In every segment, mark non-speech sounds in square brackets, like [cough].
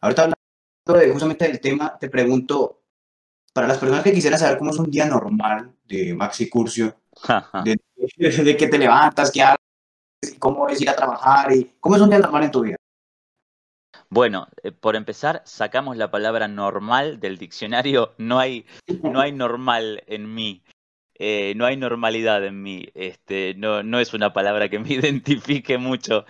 Ahorita hablando de, justamente del tema, te pregunto, para las personas que quisieran saber cómo es un día normal de Maxi Curcio, de, de, que te levantas, qué haces, cómo es ir a trabajar, y cómo es un día normal en tu vida. Bueno, eh, por empezar, sacamos la palabra normal del diccionario. No hay, no hay normal en mí. Eh, no hay normalidad en mí. Este, no, no es una palabra que me [laughs] identifique mucho.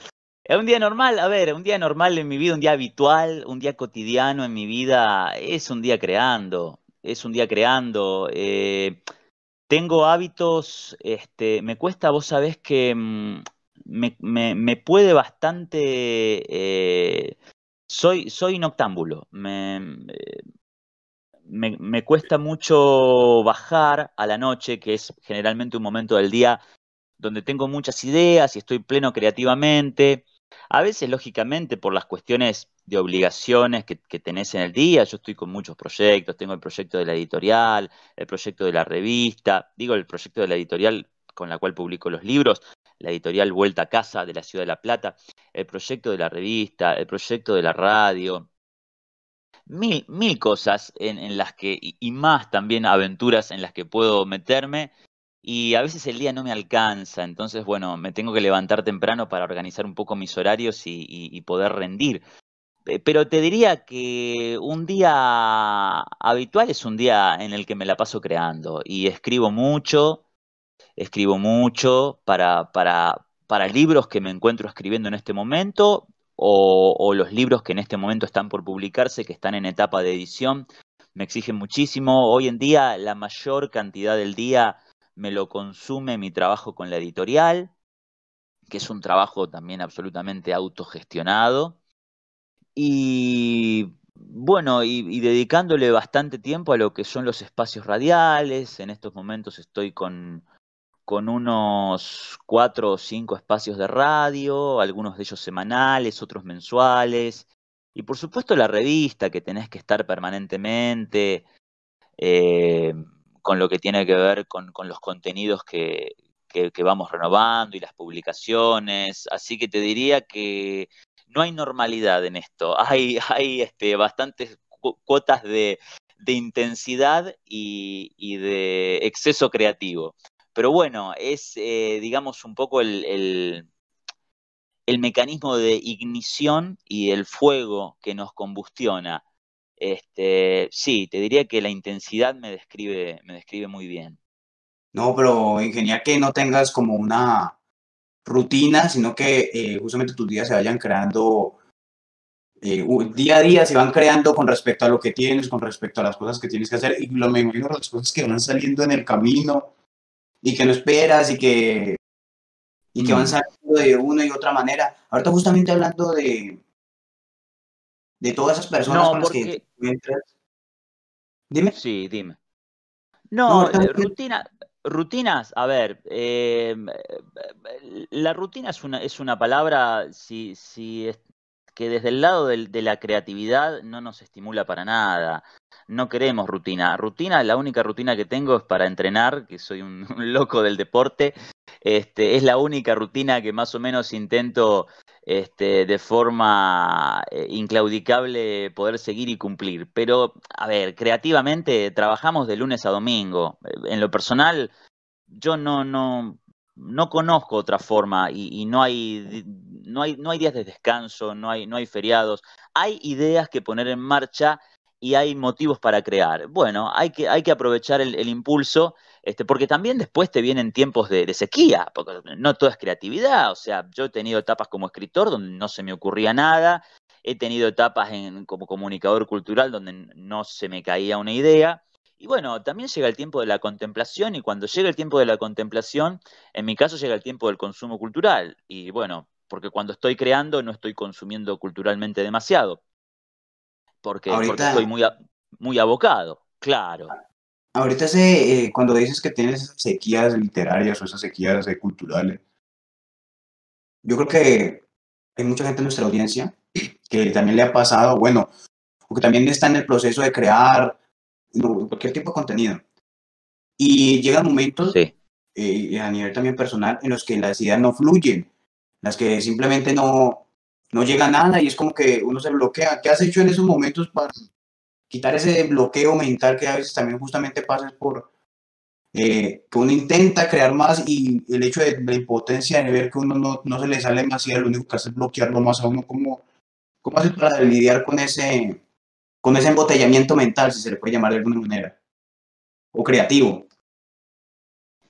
Es un día normal, a ver, un día normal en mi vida, un día habitual, un día cotidiano en mi vida, es un día creando, es un día creando. Eh, tengo hábitos, este, me cuesta, vos sabés que mm, me, puede bastante soy, soy noctámbulo. Me, me, cuesta mucho bajar a la noche, que es generalmente un momento del día donde tengo muchas ideas y estoy pleno creativamente. A veces, lógicamente, por las cuestiones de obligaciones que, tenés en el día, yo estoy con muchos proyectos, tengo el proyecto de la editorial, el proyecto de la revista, digo el proyecto de la editorial con la cual publico los libros, la editorial Vuelta a Casa de la Ciudad de La Plata, el proyecto de la revista, el proyecto de la radio, mil, mil cosas en, las que, y más también aventuras en las que puedo meterme. Y a veces el día no me alcanza, entonces bueno, me tengo que levantar temprano para organizar un poco mis horarios y poder rendir. Eh, pero te diría que un día habitual es un día en el que me la paso creando y escribo mucho, escribo mucho para, para, para libros que me encuentro escribiendo en este momento o, los libros que en este momento están por publicarse, que están en etapa de edición. Me exigen muchísimo. Hoy en día la mayor cantidad del día me lo consume mi trabajo con la editorial, que es un trabajo también absolutamente autogestionado. Y bueno, y, dedicándole bastante tiempo a lo que son los espacios radiales. En estos momentos estoy con, con unos cuatro o cinco espacios de radio, algunos de ellos semanales, otros mensuales, y por supuesto la revista que tenés que estar permanentemente eh, con lo que tiene que ver con, los contenidos que, vamos renovando y las publicaciones, así que te diría que no hay normalidad en esto, [laughs] hay, este, bastantes cuotas de, intensidad y de exceso creativo. Pero bueno, es, eh, digamos, un poco el, el, mecanismo de ignición y el fuego que nos combustiona. Este, sí, te diría que la intensidad me describe, me describe muy bien. No, pero genial que no tengas como una rutina, sino que eh, justamente tus días se vayan creando eh, día a día, se van creando con respecto a lo que tienes, con respecto a las cosas que tienes que hacer, y lo me imagino las cosas que van saliendo en el camino, y que no esperas y que, y que van mm. saliendo de una y otra manera. Ahorita justamente hablando de, de todas esas personas con las que Dime. Sí, dime. No, eh, rutina, rutinas, a ver, eh, la rutina es una, es una palabra si, si es, que desde el lado de la creatividad no nos estimula para nada no queremos rutina. Rutina, la única rutina que tengo es para entrenar, que soy un, [laughs] loco del deporte. Este, es la única rutina que más o menos intento este, de forma eh, inclaudicable poder seguir y cumplir. Pero, a ver, creativamente trabajamos de lunes a domingo. En lo personal, yo no, no, no conozco otra forma y, y, no, hay, no, hay, no hay días de descanso, no hay, no hay feriados. Hay ideas que poner en marcha y hay motivos para crear. Bueno, hay que, hay que aprovechar el, impulso, este, porque también después te vienen tiempos de, sequía, porque no todo es creatividad. O sea, yo he tenido etapas como escritor donde no se me ocurría nada, he tenido etapas en, como comunicador cultural donde no se me caía una idea. Y bueno, también llega el tiempo de la contemplación y cuando llega el tiempo de la contemplación, en mi caso llega el tiempo del consumo cultural. Y bueno, porque cuando estoy creando no estoy consumiendo culturalmente demasiado porque, estoy muy, muy abocado, claro. Ahorita sé, eh, cuando dices que tienes sequías literarias o esas sequías eh, culturales, yo creo que hay mucha gente en nuestra audiencia que también le ha pasado, bueno, o que también está en el proceso de crear cualquier tipo de contenido. Y llegan momentos, eh, a nivel también personal, en los que las ideas no fluyen, las que simplemente no, no llega nada y es como que uno se bloquea. ¿Qué has hecho en esos momentos para quitar ese bloqueo mental que a veces también justamente pasa por eh, que uno intenta crear más y el hecho de la impotencia de ver que uno no, no se le sale más y lo único que hace es bloquearlo más a uno, ¿cómo, cómo hace para lidiar con ese, con ese embotellamiento mental, si se le puede llamar de alguna manera? O creativo.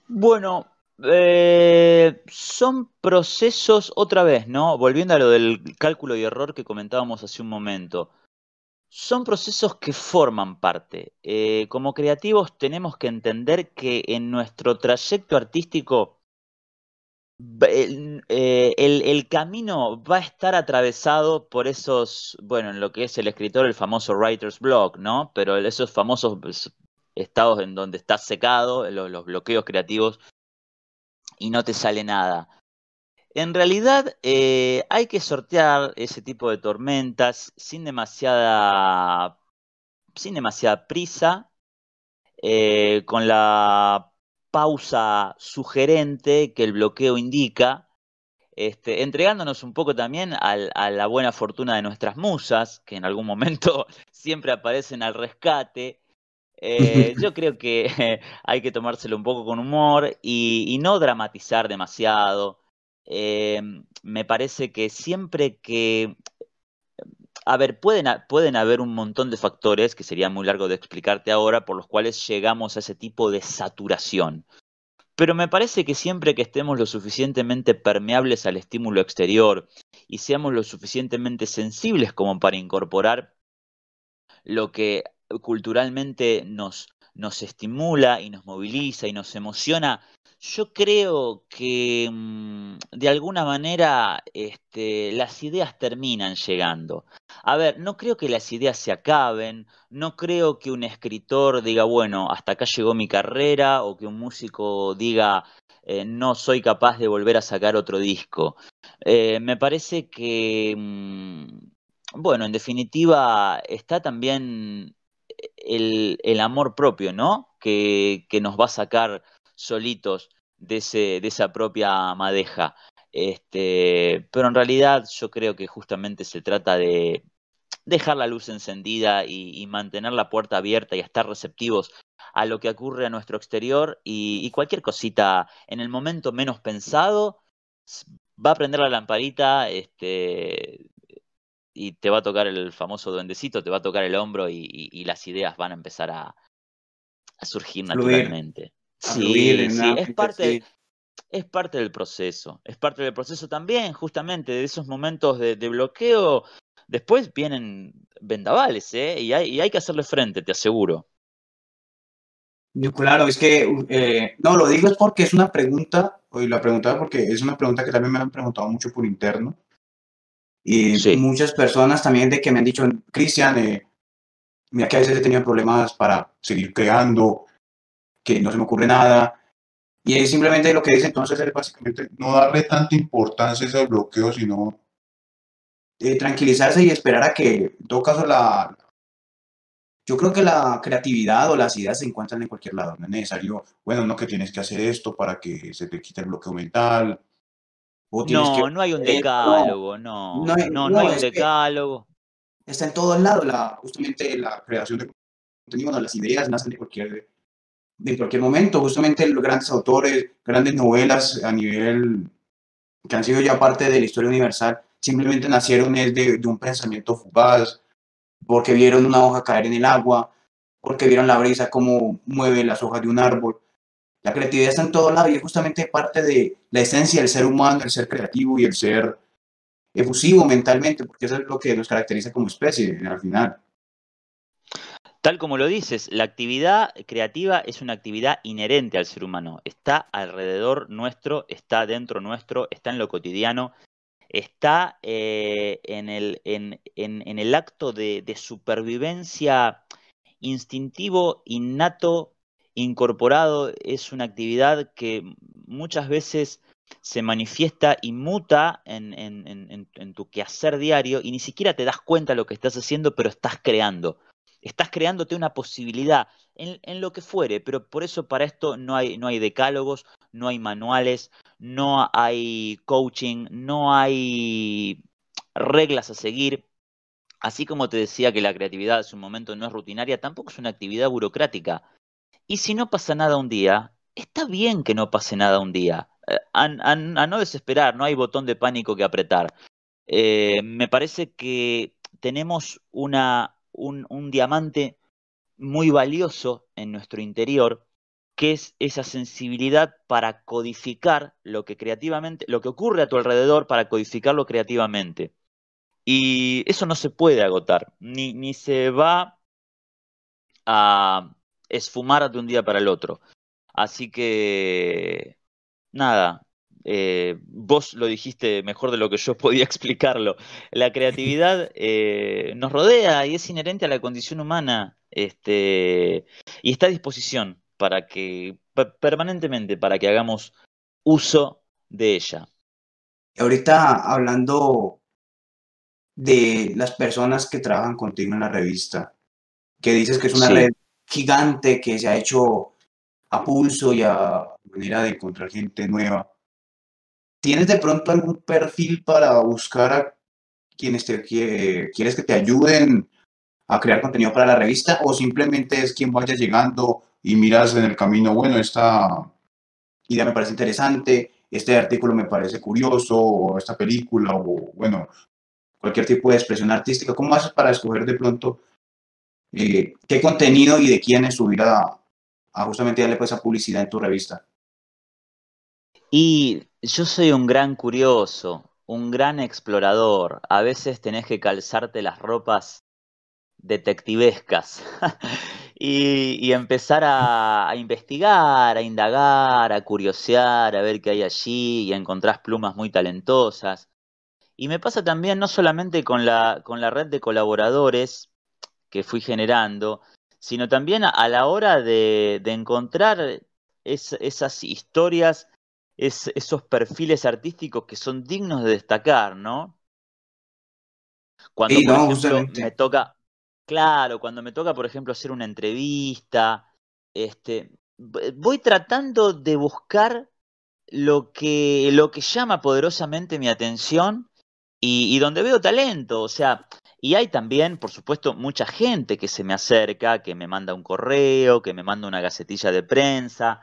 Bueno, eh, son procesos, otra vez, ¿no? Volviendo a lo del cálculo y error que comentábamos hace un momento son procesos que forman parte. Eh, como creativos tenemos que entender que en nuestro trayecto artístico eh, el, camino va a estar atravesado por esos, bueno, en lo que es el escritor, el famoso writer's block, ¿no? Pero esos famosos estados en donde estás secado, los bloqueos creativos, y no te sale nada. En realidad eh, hay que sortear ese tipo de tormentas sin demasiada, sin demasiada prisa, eh, con la pausa sugerente que el bloqueo indica, este, entregándonos un poco también a la buena fortuna de nuestras musas, que en algún momento [laughs] siempre aparecen al rescate. Eh, yo creo que [laughs] hay que tomárselo un poco con humor y no dramatizar demasiado. Eh, me parece que siempre que... A ver, pueden, pueden haber un montón de factores, que sería muy largo de explicarte ahora, por los cuales llegamos a ese tipo de saturación. Pero me parece que siempre que estemos lo suficientemente permeables al estímulo exterior y seamos lo suficientemente sensibles como para incorporar lo que culturalmente nos, nos estimula y nos moviliza y nos emociona, yo creo que mm, de alguna manera este, las ideas terminan llegando. A ver, no creo que las ideas se acaben, no creo que un escritor diga, bueno, hasta acá llegó mi carrera, o que un músico diga, eh, no soy capaz de volver a sacar otro disco. Eh, me parece que, mm, bueno, en definitiva, está también el, amor propio, ¿no? Que, que nos va a sacar solitos de, ese, de esa propia madeja. Este, pero en realidad yo creo que justamente se trata de dejar la luz encendida y, mantener la puerta abierta y estar receptivos a lo que ocurre a nuestro exterior y, cualquier cosita en el momento menos pensado va a prender la lamparita este, y te va a tocar el famoso duendecito, te va a tocar el hombro y, las ideas van a empezar a, a surgir naturalmente. Sí, sí, es parte, es parte del proceso, es parte del proceso también, justamente, de esos momentos de, bloqueo. Después vienen vendavales, ¿eh? Y hay, y hay que hacerle frente, te aseguro. Claro, es que, eh, no, lo digo es porque es una pregunta, y la preguntaba porque es una pregunta que también me han preguntado mucho por interno. Y muchas personas también de que me han dicho, Cristian, eh, mira que a veces he tenido problemas para seguir creando, que no se me ocurre nada. Y es simplemente lo que dice entonces es básicamente no darle tanta importancia a ese bloqueo, sino eh, tranquilizarse y esperar a que, en todo caso, la... Yo creo que la creatividad o las ideas se encuentran en cualquier lado. No es necesario, bueno, no que tienes que hacer esto para que se te quite el bloqueo mental. no, no hay un decálogo, no. No, no, no, hay un decálogo. Está en todos lados, la, justamente la creación de contenido, las ideas nacen de cualquier de cualquier momento. Justamente los grandes autores, grandes novelas a nivel que han sido ya parte de la historia universal, simplemente nacieron de, de un pensamiento fugaz, porque vieron una hoja caer en el agua, porque vieron la brisa cómo mueve las hojas de un árbol. La creatividad está en todo lado y es justamente parte de la esencia del ser humano, el ser creativo y el ser efusivo mentalmente, porque eso es lo que nos caracteriza como especie al final. Tal como lo dices, la actividad creativa es una actividad inherente al ser humano. Está alrededor nuestro, está dentro nuestro, está en lo cotidiano, está eh, en, el, acto de, supervivencia instintivo, innato, incorporado. Es una actividad que muchas veces se manifiesta y muta en, en, tu quehacer diario y ni siquiera te das cuenta de lo que estás haciendo, pero estás creando estás creándote una posibilidad en, lo que fuere, pero por eso para esto no hay, no hay decálogos, no hay manuales, no hay coaching, no hay reglas a seguir. Así como te decía que la creatividad en un momento no es rutinaria, tampoco es una actividad burocrática. Y si no pasa nada un día, está bien que no pase nada un día. Eh, a, no desesperar, no hay botón de pánico que apretar. Eh, me parece que tenemos una, un diamante muy valioso en nuestro interior, que es esa sensibilidad para codificar lo que creativamente, lo que ocurre a tu alrededor, para codificarlo creativamente. Y eso no se puede agotar, ni, ni se va a esfumar de un día para el otro. Así que, nada, eh, vos lo dijiste mejor de lo que yo podía [laughs] explicarlo. La creatividad eh, nos rodea y es inherente a la condición humana este, y está a disposición para que, permanentemente, para que hagamos uso de ella. Ahorita hablando de las personas que trabajan contigo en la revista, que dices que es una red gigante que se ha hecho a pulso y a manera de encontrar gente nueva. ¿Tienes de pronto algún perfil para buscar a quienes te quieres que te ayuden a crear contenido para la revista o simplemente es quien vaya llegando y miras en el camino, bueno, esta idea me parece interesante, este artículo me parece curioso, o esta película, o bueno, cualquier tipo de expresión artística. ¿Cómo haces para escoger de pronto eh, qué contenido y de quiénes subir a, justamente darle pues publicidad en tu revista? Y yo soy un gran curioso, un gran explorador. A veces tenés que calzarte las ropas detectivescas [laughs] y, empezar a, investigar, a indagar, a curiosear, a ver qué hay allí y encontrás plumas muy talentosas. Y me pasa también no solamente con la, con la red de colaboradores que fui generando, sino también a, la hora de, encontrar esas historias, esos perfiles artísticos que son dignos de destacar, ¿no? Cuando por ejemplo, me toca, Claro, cuando me toca, por ejemplo, hacer una entrevista, este, voy tratando de buscar lo que, lo que llama poderosamente mi atención y, donde veo talento. O sea, y hay también, por supuesto, mucha gente que se me acerca, que me manda un correo, que me manda una gacetilla de prensa,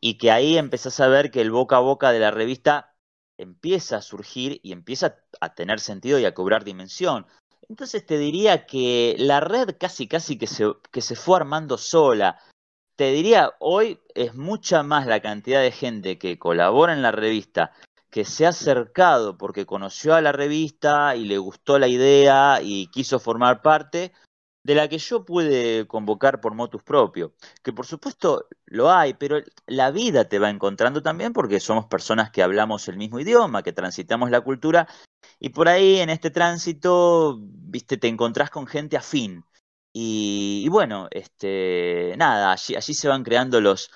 y que ahí empezás a ver que el boca a boca de la revista empieza a surgir y empieza a tener sentido y a cobrar dimensión. Entonces te diría que la red casi casi que se, que se fue armando sola. Te diría, hoy es mucha más la cantidad de gente que colabora en la revista, que se ha acercado porque conoció a la revista y le gustó la idea y quiso formar parte, de la que yo pude convocar por motus propio. Que por supuesto lo hay, pero la vida te va encontrando también porque somos personas que hablamos el mismo idioma, que transitamos la cultura y por ahí en este tránsito, viste, te encontrás con gente afín. Y, bueno, este, nada, allí, allí se van creando los,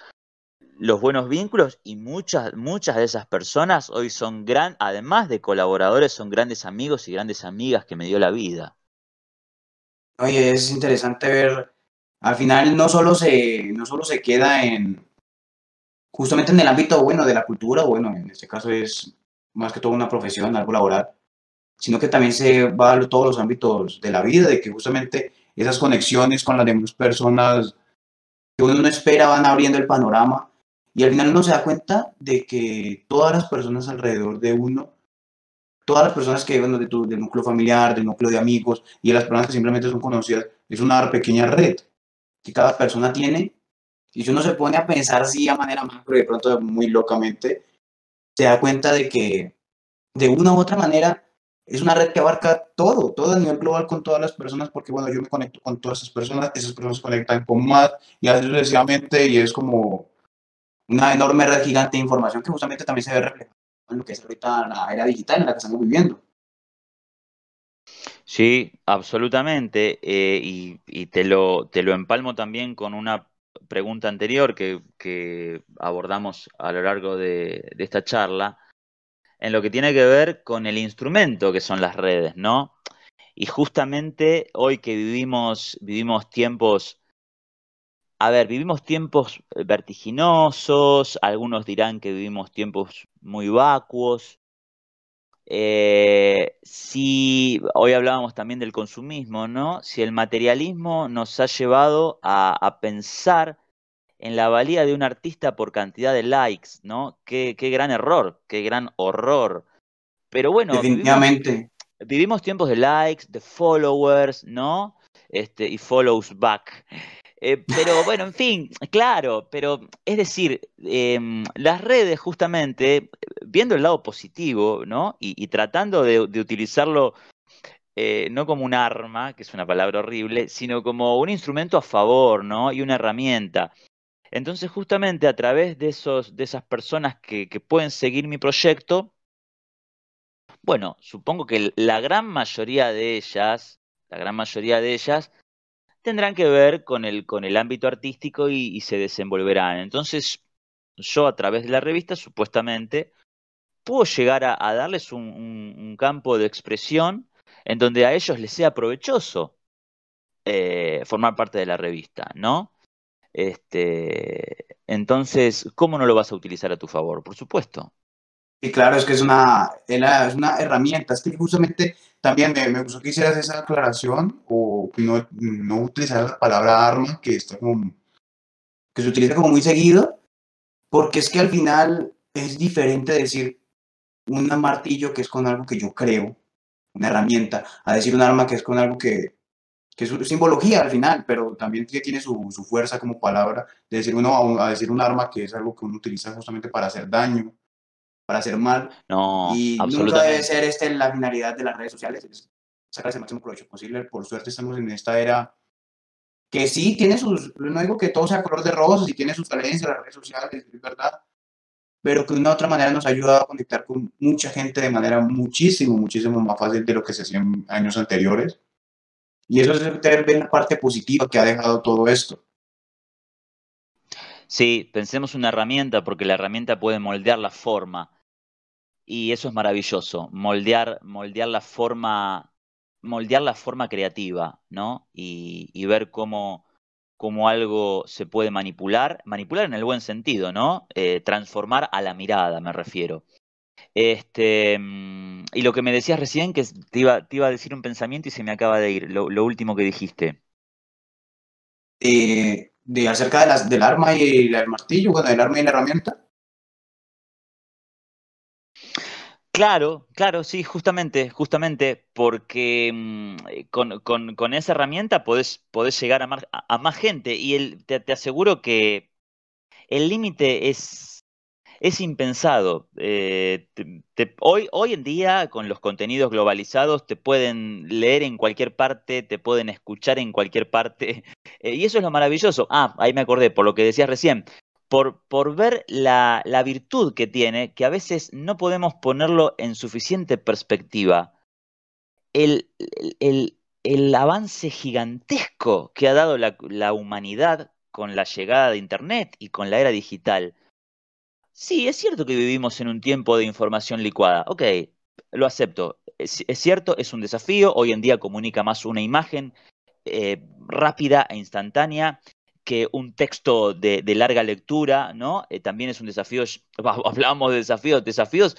los buenos vínculos y muchas, muchas de esas personas hoy son gran, además de colaboradores, son grandes amigos y grandes amigas que me dio la vida. Oye, es interesante ver, al final no solo se, no solo se queda en, justamente en el ámbito, bueno, de la cultura, bueno, en este caso es más que todo una profesión, algo laboral, sino que también se va a todos los ámbitos de la vida, de que justamente esas conexiones con las demás personas que uno no espera van abriendo el panorama y al final uno se da cuenta de que todas las personas alrededor de uno, todas las personas que viven de tu, del núcleo familiar, del núcleo de amigos y de las personas que simplemente son conocidas, es una pequeña red que cada persona tiene. Y si uno se pone a pensar así a manera macro, de pronto muy locamente, se da cuenta de que de una u otra manera es una red que abarca todo, todo a nivel global con todas las personas, porque bueno, yo me conecto con todas esas personas, esas personas conectan con más y así sucesivamente, y es como una enorme red gigante de información que justamente también se ve reflejada en lo que es ahorita la era digital en la que estamos viviendo. Sí, absolutamente, eh, y, te, lo, te lo empalmo también con una pregunta anterior que, que abordamos a lo largo de, de esta charla, en lo que tiene que ver con el instrumento que son las redes, ¿no? Y justamente hoy que vivimos, vivimos tiempos, a ver, vivimos tiempos vertiginosos, algunos dirán que vivimos tiempos muy vacuos, Eh, si hoy hablábamos también del consumismo, ¿no? Si el materialismo nos ha llevado a, pensar en la valía de un artista por cantidad de likes, ¿no? Qué, gran error, qué gran horror. Pero bueno, definitivamente. Vivimos, tiempos de likes, de followers, ¿no? Este, y follows back. Eh, pero bueno, en fin, claro, pero es decir, em, las redes justamente, viendo el lado positivo, ¿no? Y, tratando de, utilizarlo eh, no como un arma, que es una palabra horrible, sino como un instrumento a favor, ¿no? Y una herramienta. Entonces, justamente a través de, esos, de esas personas que, que pueden seguir mi proyecto, bueno, supongo que la gran mayoría de ellas, la gran mayoría de ellas, tendrán que ver con el, con el ámbito artístico y, se desenvolverán. Entonces, yo a través de la revista, supuestamente, puedo llegar a, darles un, campo de expresión en donde a ellos les sea provechoso eh, formar parte de la revista, ¿no? Este, entonces, ¿cómo no lo vas a utilizar a tu favor? Por supuesto. Y claro, es que es una, es una herramienta. Es que justamente también me, me, gustó que hicieras esa aclaración o no, no utilizar la palabra arma, que, está como, que se utiliza como muy seguido, porque es que al final es diferente decir un martillo que es con algo que yo creo, una herramienta, a decir un arma que es con algo que, que es simbología al final, pero también tiene su, su fuerza como palabra, de decir uno a decir un arma que es algo que uno utiliza justamente para hacer daño para hacer mal. No, y nunca debe ser este la finalidad de las redes sociales, es sacar el máximo provecho posible. Por suerte estamos en esta era que sí tiene sus, no digo que todo sea color de rosa, sí tiene sus falencias las redes sociales, es verdad, pero que de una u otra manera nos ha ayudado a conectar con mucha gente de manera muchísimo, muchísimo más fácil de lo que se hacía en años anteriores. Y eso es ver la parte positiva que ha dejado todo esto. Sí, pensemos una herramienta porque la herramienta puede moldear la forma y eso es maravilloso, moldear, moldear la forma, moldear la forma creativa, ¿no? Y, ver cómo, cómo, algo se puede manipular, manipular en el buen sentido, ¿no? Eh, transformar a la mirada, me refiero. Este, mm, y lo que me decías recién, que te iba, te iba a decir un pensamiento y se me acaba de ir, lo, último que dijiste. Eh, de acerca de las, del arma y el martillo, bueno, del arma y la herramienta. Claro, claro, sí, justamente, justamente, porque mm, eh, con, esa herramienta podés, llegar a más, a, más gente y el, te, aseguro que el límite es, es impensado. Eh, hoy, hoy en día, con los contenidos globalizados, te pueden leer en cualquier parte, te pueden escuchar en cualquier parte, [laughs] eh, y eso es lo maravilloso. Ah, ahí me acordé, por lo que decías recién, por, ver la, virtud que tiene, que a veces no podemos ponerlo en suficiente perspectiva. El, avance gigantesco que ha dado la, humanidad con la llegada de Internet y con la era digital. Sí, es cierto que vivimos en un tiempo de información licuada. Ok, lo acepto. Es, cierto, es un desafío. Hoy en día comunica más una imagen eh, rápida e instantánea que un texto de, larga lectura, ¿no? Eh, también es un desafío, hablábamos [laughs] de desafíos, desafíos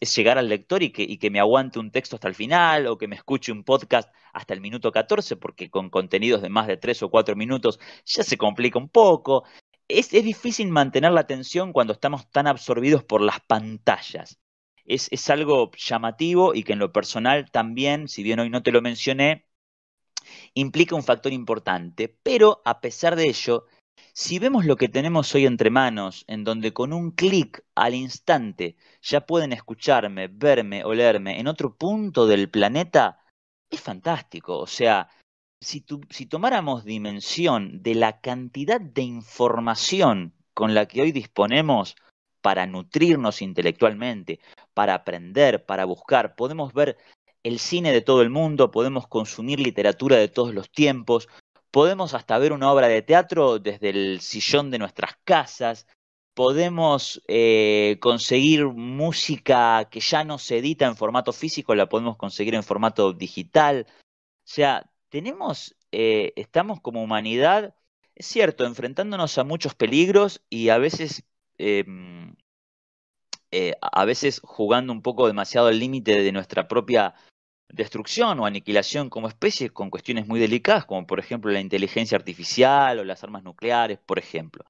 es llegar al lector y que, y que me aguante un texto hasta el final o que me escuche un podcast hasta el minuto 14, porque con contenidos de más de 3 o 4 minutos ya se complica un poco. Es, difícil mantener la atención cuando estamos tan absorbidos por las pantallas. Es, es algo llamativo y que en lo personal también, si bien hoy no te lo mencioné, implica un factor importante, pero a pesar de ello, si vemos lo que tenemos hoy entre manos, en donde con un clic al instante ya pueden escucharme, verme, olerme en otro punto del planeta, es fantástico. O sea, si, tomáramos dimensión de la cantidad de información con la que hoy disponemos para nutrirnos intelectualmente, para aprender, para buscar, podemos ver el cine de todo el mundo, podemos consumir literatura de todos los tiempos, podemos hasta ver una obra de teatro desde el sillón de nuestras casas, podemos eh, conseguir música que ya no se edita en formato físico, la podemos conseguir en formato digital. O sea, tenemos, eh, estamos como humanidad, es cierto, enfrentándonos a muchos peligros y a veces em, eh, a veces jugando un poco demasiado al límite de nuestra propia destrucción o aniquilación como especie con cuestiones muy delicadas, como por ejemplo la inteligencia artificial o las armas nucleares, por ejemplo.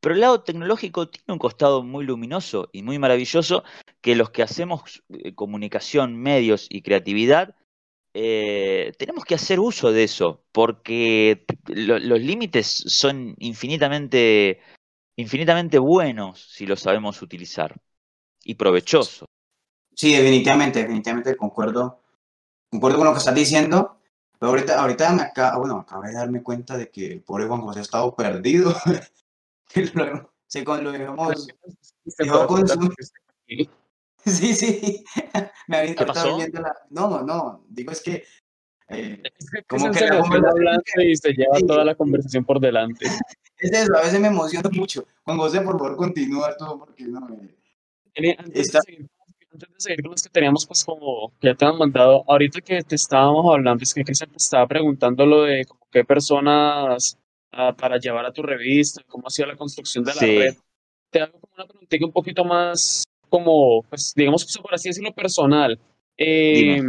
Pero el lado tecnológico tiene un costado muy luminoso y muy maravilloso que los que hacemos eh, comunicación, medios y creatividad, eh, tenemos que hacer uso de eso, porque los límites son infinitamente, infinitamente buenos si los sabemos utilizar y provechosos. Sí, definitivamente, definitivamente concuerdo, concuerdo con lo que estás diciendo. Pero ahorita, ahorita me acaba, bueno, acabo de darme cuenta de que el pobre Juan José ha estado perdido. [laughs] se con, lo dejamos, dejó con su... [laughs] Sí, sí. [laughs] Me había ¿Qué pasó? viendo la... No, no, digo es que... Eh, como que la hablando y se lleva toda la conversación por delante. [laughs] Es eso, a veces me emociono mucho. Juan José, por favor, continúa todo porque no me... Antes, de seguir, antes de seguir con los que teníamos, pues como que ya te han mandado, ahorita que te estábamos hablando, es que Cristian te estaba preguntando lo de como qué personas uh, para llevar a tu revista, cómo ha sido la construcción de la Sí. red. Te hago como una preguntita un poquito más como, pues digamos, por así decirlo, personal. Eh,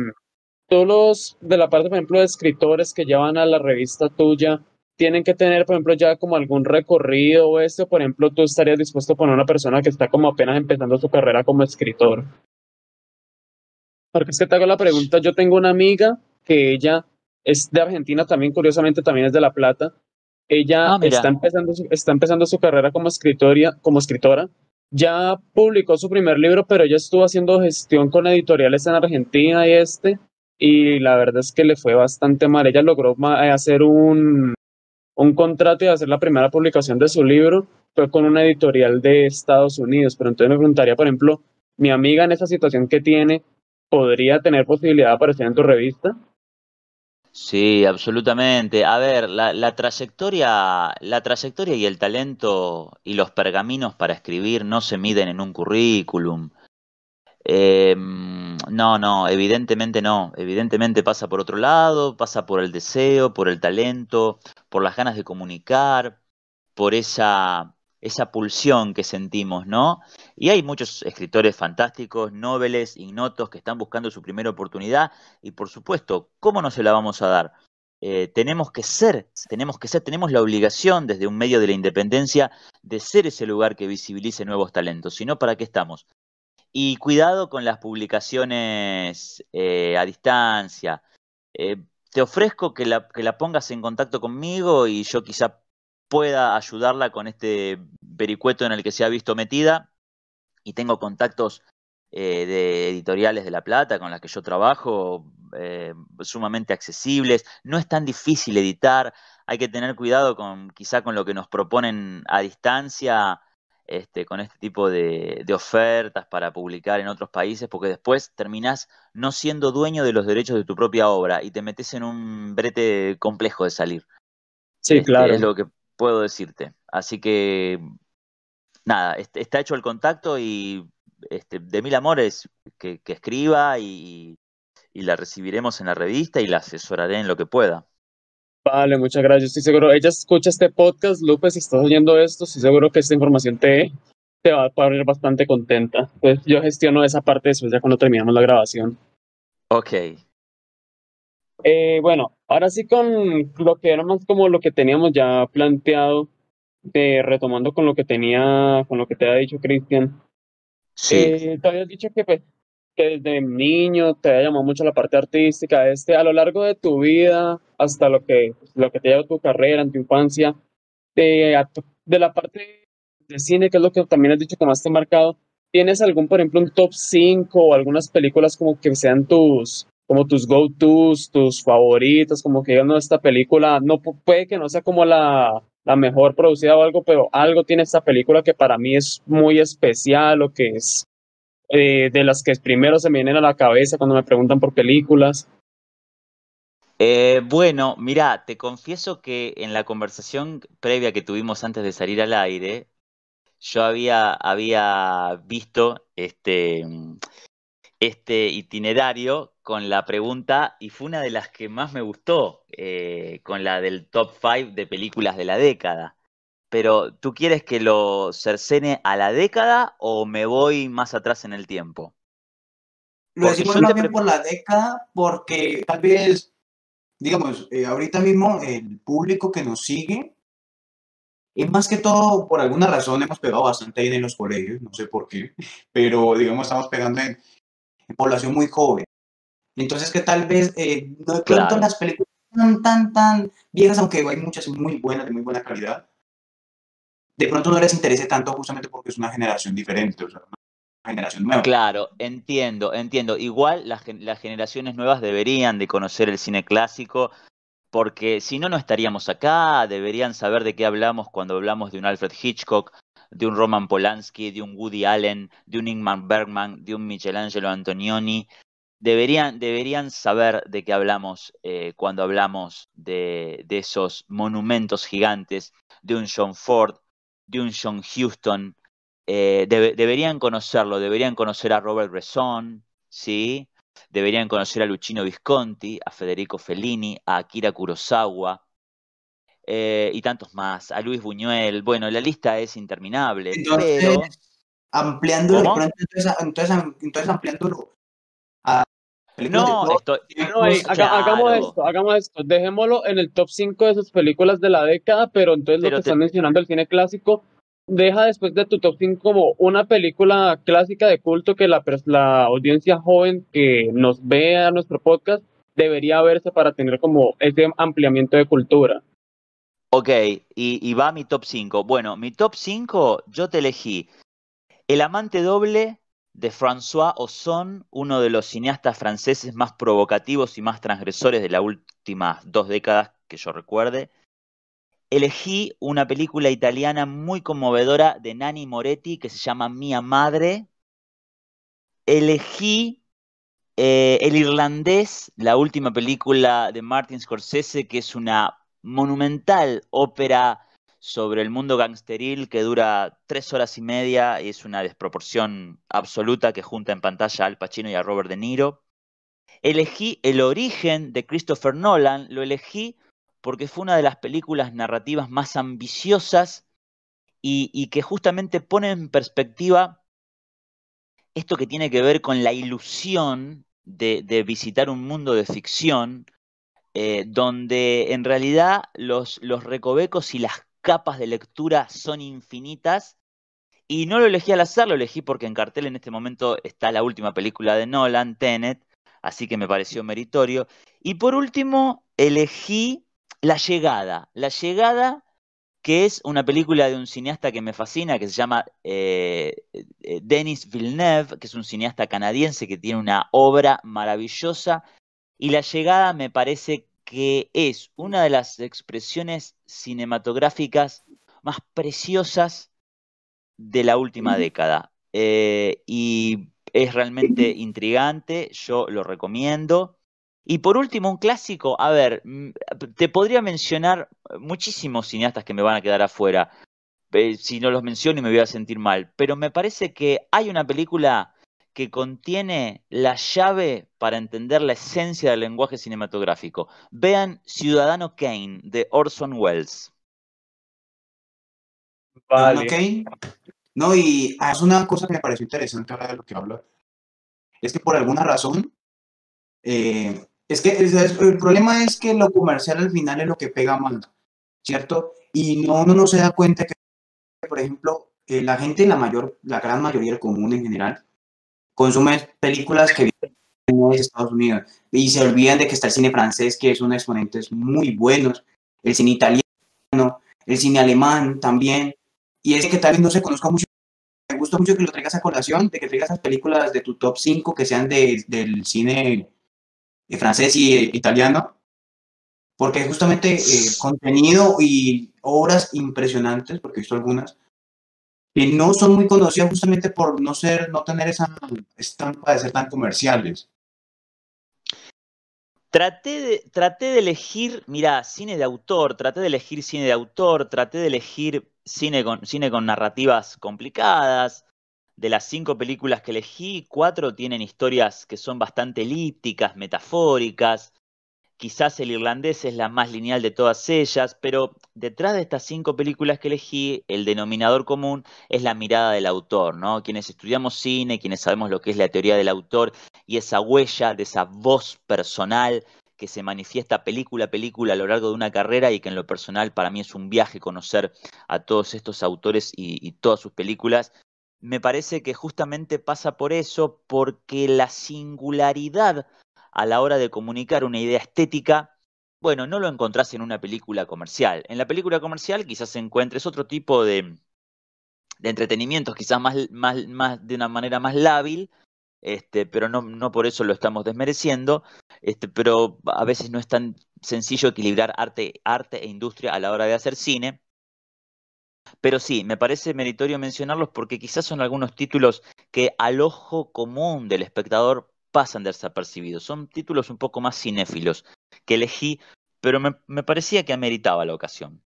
todos los de la parte, por ejemplo, de escritores que llevan a la revista tuya, tienen que tener, por ejemplo, ya como algún recorrido o esto, por ejemplo, tú estarías dispuesto a poner una persona que está como apenas empezando su carrera como escritor. Porque es que te hago la pregunta, yo tengo una amiga que ella es de Argentina también, curiosamente también es de La Plata. Ella Ah, está empezando, su- está empezando su carrera como escritoria, como escritora. Ya publicó su primer libro, pero ella estuvo haciendo gestión con editoriales en Argentina y este, y la verdad es que le fue bastante mal. Ella logró eh, hacer un, un contrato y hacer la primera publicación de su libro, fue con una editorial de Estados Unidos. Pero entonces me preguntaría, por ejemplo, mi amiga en esa situación que tiene, ¿podría tener posibilidad de aparecer en tu revista? Sí, absolutamente. A ver, la, trayectoria, la trayectoria y el talento y los pergaminos para escribir no se miden en un currículum. Eh, no, no, evidentemente no. Evidentemente pasa por otro lado, pasa por el deseo, por el talento, por las ganas de comunicar, por esa, esa pulsión que sentimos, ¿no? Y hay muchos escritores fantásticos, nobles, ignotos, que están buscando su primera oportunidad y por supuesto, ¿cómo no se la vamos a dar? Eh, tenemos que ser, tenemos que ser, tenemos la obligación desde un medio de la independencia de ser ese lugar que visibilice nuevos talentos, si no, ¿para qué estamos? Y cuidado con las publicaciones eh, a distancia. Eh, te ofrezco que la, que la pongas en contacto conmigo y yo quizá pueda ayudarla con este vericueto en el que se ha visto metida y tengo contactos eh, de editoriales de La Plata con las que yo trabajo, eh, sumamente accesibles. No es tan difícil editar, hay que tener cuidado con quizá con lo que nos proponen a distancia, este, con este tipo de, de ofertas para publicar en otros países, porque después terminás no siendo dueño de los derechos de tu propia obra y te metes en un brete complejo de salir. Sí, Este, claro. Es lo que puedo decirte. Así que, nada, est- está hecho el contacto y este, de mil amores que, que escriba y, y la recibiremos en la revista y la asesoraré en lo que pueda. Vale, muchas gracias. Estoy seguro, ella escucha este podcast, Lupe, si estás oyendo esto, estoy seguro que esta información te, te va a poner bastante contenta. Pues yo gestiono esa parte después ya cuando terminamos la grabación. Ok. Eh, bueno, ahora sí con lo que era más como lo que teníamos ya planteado, retomando con lo que tenía, con lo que te había dicho Cristian. Sí. Eh, te habías dicho que, pues, que desde niño te había llamado mucho la parte artística. Este, a lo largo de tu vida, hasta lo que, lo que te lleva tu carrera, en tu infancia, de, de la parte de cine, que es lo que también has dicho que más te ha marcado, ¿tienes algún, por ejemplo, un top 5 o algunas películas como que sean tus, como tus go-tos, tus favoritas, como que digas, no, esta película, no pu- puede que no sea como la, la mejor producida o algo, pero algo tiene esta película que para mí es muy especial o que es eh, de las que primero se me vienen a la cabeza cuando me preguntan por películas. Eh, bueno, mira, te confieso que en la conversación previa que tuvimos antes de salir al aire, yo había, había visto este, este itinerario con la pregunta y fue una de las que más me gustó, eh, con la del top 5 de películas de la década. pero ¿tú quieres que lo cercene a la década o me voy más atrás en el tiempo? Lo decimos también por la década porque tal vez, digamos, eh, ahorita mismo el público que nos sigue es más que todo, por alguna razón hemos pegado bastante ahí en los colegios, no sé por qué, pero digamos estamos pegando en, población muy joven. Entonces que tal vez eh, no de pronto las películas tan, tan, tan viejas, aunque hay muchas muy buenas, de muy buena calidad, de pronto no les interese tanto justamente porque es una generación diferente, o sea, una generación nueva. Claro, entiendo, entiendo. Igual las, las generaciones nuevas deberían de conocer el cine clásico, porque si no, no estaríamos acá, deberían saber de qué hablamos cuando hablamos de un Alfred Hitchcock, de un Roman Polanski, de un Woody Allen, de un Ingmar Bergman, de un Michelangelo Antonioni. Deberían, deberían saber de qué hablamos eh, cuando hablamos de, de, esos monumentos gigantes, de un John Ford, de un John Houston, eh, deberían conocerlo, deberían conocer a Robert Bresson, ¿sí? Deberían conocer a Luchino Visconti, a Federico Fellini, a Akira Kurosawa eh, y tantos más, a Luis Buñuel. Bueno, la lista es interminable, pero... Ampliándolo, entonces, entonces, ampliándolo a no, hagamos esto, hagamos esto, dejémoslo en el top 5 de sus películas de la década, pero entonces lo que están mencionando el cine clásico, deja después de tu top 5 como una película clásica de culto que la, la audiencia joven que nos vea nuestro podcast debería verse para tener como ese ampliamiento de cultura. Ok, y, va mi top 5. Bueno, mi top 5 yo te elegí El amante doble de François Ozon, uno de los cineastas franceses más provocativos y más transgresores de las últimas dos décadas que yo recuerde. Elegí una película italiana muy conmovedora de Nani Moretti que se llama Mia Madre. Elegí eh, El Irlandés, la última película de Martin Scorsese, que es una monumental ópera sobre el mundo gangsteril que dura tres horas y media y es una desproporción absoluta que junta en pantalla al Pacino y a Robert De Niro. Elegí El origen de Christopher Nolan, lo elegí porque fue una de las películas narrativas más ambiciosas y, que justamente pone en perspectiva esto que tiene que ver con la ilusión de, visitar un mundo de ficción, eh, donde en realidad los, recovecos y las capas de lectura son infinitas. Y no lo elegí al azar, lo elegí porque en cartel en este momento está la última película de Nolan, Tenet, así que me pareció meritorio. Y por último, elegí La Llegada. La Llegada, que es una película de un cineasta que me fascina, que se llama eh, eh, Denis Villeneuve, que es un cineasta canadiense que tiene una obra maravillosa. Y La Llegada me parece que es una de las expresiones cinematográficas más preciosas de la última década. Eh, y es realmente intrigante, yo lo recomiendo. Y por último, un clásico, a ver, mm, te podría mencionar muchísimos cineastas que me van a quedar afuera. Eh, si no los menciono y me voy a sentir mal, pero me parece que hay una película que contiene la llave para entender la esencia del lenguaje cinematográfico. Vean Ciudadano Kane de Orson Welles. Ciudadano Kane. No, y es una cosa que me pareció interesante ahora de lo que habla. Es que por alguna razón, eh, es que el problema es que lo comercial al final es lo que pega más, ¿cierto? Y no, uno no se da cuenta que, por ejemplo, eh, la gente, la mayor, la gran mayoría del común en general, consume películas que vienen de Estados Unidos y se olvidan de que está el cine francés, que es un exponentes muy buenos, el cine italiano, el cine alemán también, y es que tal vez no se conozca mucho. Me gusta mucho que lo traigas a colación, de que traigas esas películas de tu top 5 que sean de, del cine francés y italiano, porque justamente eh, contenido y obras impresionantes, porque he visto algunas, que no son muy conocidas justamente por no ser, no tener esa estampa de ser tan comerciales. Traté de, de elegir, mira, cine de autor, traté de elegir cine de autor, traté de elegir cine con, cine con narrativas complicadas. De las cinco películas que elegí, cuatro tienen historias que son bastante elípticas, metafóricas. Quizás el irlandés es la más lineal de todas ellas, pero detrás de estas cinco películas que elegí, el denominador común es la mirada del autor, ¿no? Quienes estudiamos cine, quienes sabemos lo que es la teoría del autor y esa huella de esa voz personal que se manifiesta película a película a lo largo de una carrera y que en lo personal para mí es un viaje conocer a todos estos autores y, y todas sus películas me parece que justamente pasa por eso, porque la singularidad a la hora de comunicar una idea estética, bueno, no lo encontrás en una película comercial. En la película comercial quizás encuentres otro tipo de, de entretenimientos, quizás más, más, más, de una manera más lábil, este, pero no, no por eso lo estamos desmereciendo, este, pero a veces no es tan sencillo equilibrar arte, arte e industria a la hora de hacer cine. Pero sí, me parece meritorio mencionarlos porque quizás son algunos títulos que al ojo común del espectador pasan desapercibidos. Son títulos un poco más cinéfilos que elegí, pero me, me parecía que ameritaba la ocasión.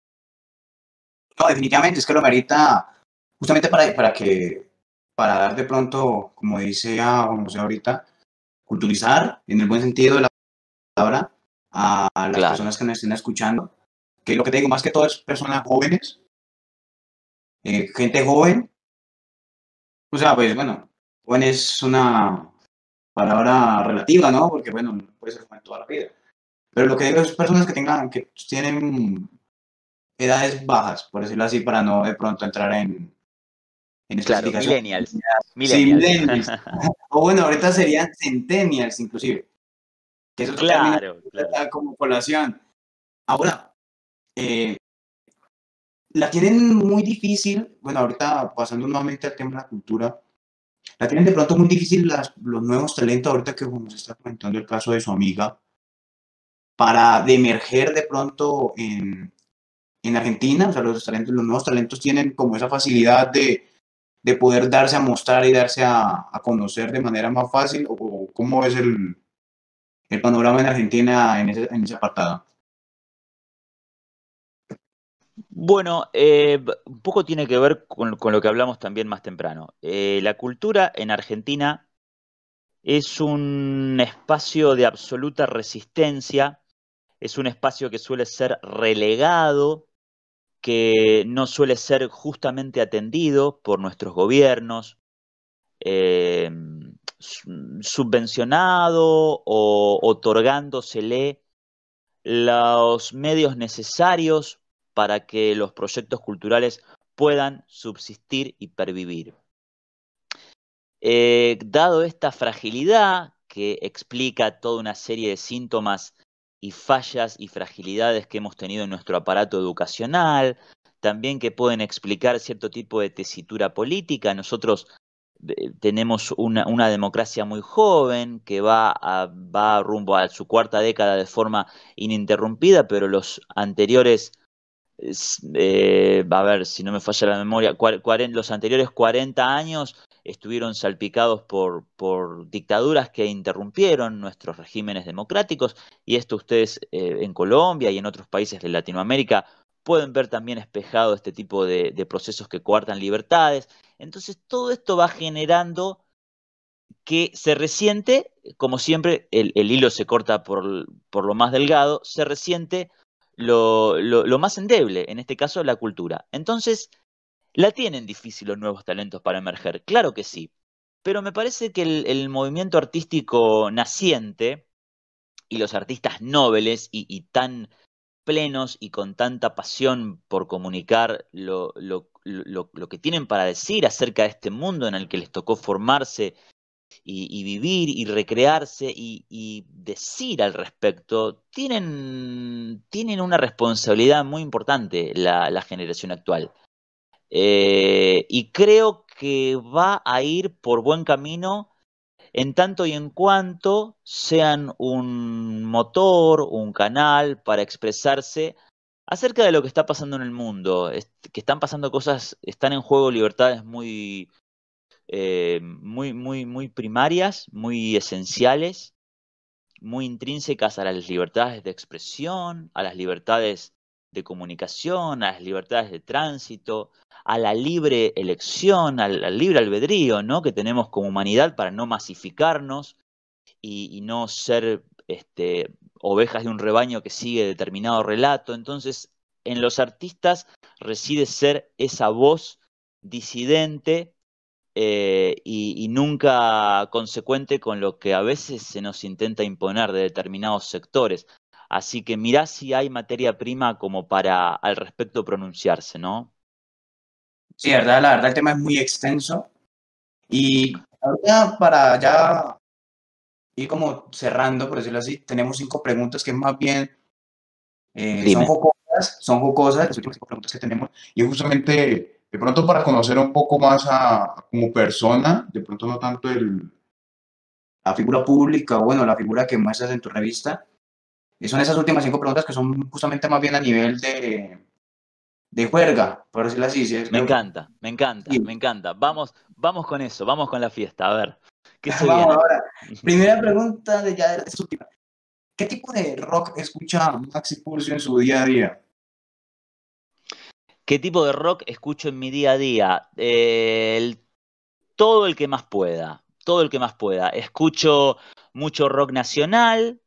No, definitivamente, es que lo amerita justamente para, para que, para dar de pronto, como dice a Juan José ahorita, culturizar en el buen sentido de la palabra a, las Claro. personas que nos estén escuchando. Que lo que te digo, más que todo es personas jóvenes, eh, gente joven. O sea, pues bueno, joven es una palabra relativa, ¿no? Porque bueno, no puede ser joven toda la vida. Pero lo que digo es personas que tengan, que tienen edades bajas, por decirlo así, para no de pronto entrar en, en Claro, millennials. Sí, Millennials. millennials. [laughs] o bueno, ahorita serían centennials inclusive. Que claro, como población. Ahora, eh, la tienen muy difícil, bueno, ahorita pasando nuevamente al tema de la cultura, la tienen de pronto muy difícil las, los nuevos talentos, ahorita que nos está comentando el caso de su amiga, para de emerger de pronto en, en Argentina, o sea, los, talentos, los nuevos talentos tienen como esa facilidad de, de poder darse a mostrar y darse a, a conocer de manera más fácil, o, cómo es el, el panorama en Argentina en ese, en ese apartado. Bueno, eh, un poco tiene que ver con, lo que hablamos también más temprano. Eh, la cultura en Argentina es un espacio de absoluta resistencia, es un espacio que suele ser relegado, que no suele ser justamente atendido por nuestros gobiernos, eh, su- subvencionado o otorgándosele los medios necesarios para que los proyectos culturales puedan subsistir y pervivir. Eh, dado esta fragilidad que explica toda una serie de síntomas y fallas y fragilidades que hemos tenido en nuestro aparato educacional, también que pueden explicar cierto tipo de tesitura política. Nosotros eh, tenemos una, democracia muy joven que va, a- va rumbo a su cuarta década de forma ininterrumpida, pero los anteriores, es- eh, a ver si no me falla la memoria, los anteriores 40 años estuvieron salpicados por, por dictaduras que interrumpieron nuestros regímenes democráticos, y esto ustedes eh, en Colombia y en otros países de Latinoamérica pueden ver también espejado este tipo de, de procesos que coartan libertades. Entonces, todo esto va generando que se resiente, como siempre, el, el hilo se corta por, por lo más delgado, se resiente lo, lo, más endeble, en este caso la cultura. Entonces, ¿la tienen difícil los nuevos talentos para emerger? Claro que sí, pero me parece que el, el movimiento artístico naciente y los artistas nobles y, y tan plenos y con tanta pasión por comunicar lo, lo, lo, lo que tienen para decir acerca de este mundo en el que les tocó formarse y, vivir y recrearse y, decir al respecto, tienen, tienen una responsabilidad muy importante la, generación actual. Eh, y creo que va a ir por buen camino en tanto y en cuanto sean un motor, un canal para expresarse acerca de lo que está pasando en el mundo, que están pasando cosas, están en juego libertades muy, eh, muy, muy, muy primarias, muy esenciales, muy intrínsecas a las libertades de expresión, a las libertades de comunicación, a las libertades de tránsito, a la libre elección, al, libre albedrío, ¿no? que tenemos como humanidad para no masificarnos y, y no ser este, ovejas de un rebaño que sigue determinado relato. Entonces, en los artistas reside ser esa voz disidente eh, y, nunca consecuente con lo que a veces se nos intenta imponer de determinados sectores. Así que mirá si hay materia prima como para al respecto pronunciarse, ¿no? Sí, verdad, la verdad el tema es muy extenso. Y ahora para ya ir como cerrando, por decirlo así, tenemos cinco preguntas que más bien eh, son jocosas, son jocosas, las últimas cinco preguntas que tenemos. Y justamente, de pronto para conocer un poco más a, como persona, de pronto no tanto el, la figura pública, bueno, la figura que muestras en tu revista, y son esas últimas cinco preguntas que son justamente más bien a nivel de, de juerga, por decirlo así. me encanta, me encanta, me encanta. Vamos, vamos con eso, vamos con la fiesta, a ver. ¿qué [laughs] vamos ahora. Primera pregunta de ya de última. ¿Qué tipo de rock escucha Maxi Pulsio en su día a día? ¿Qué tipo de rock escucho en mi día a día? todo el que más pueda, todo el que más pueda. Escucho mucho rock nacional,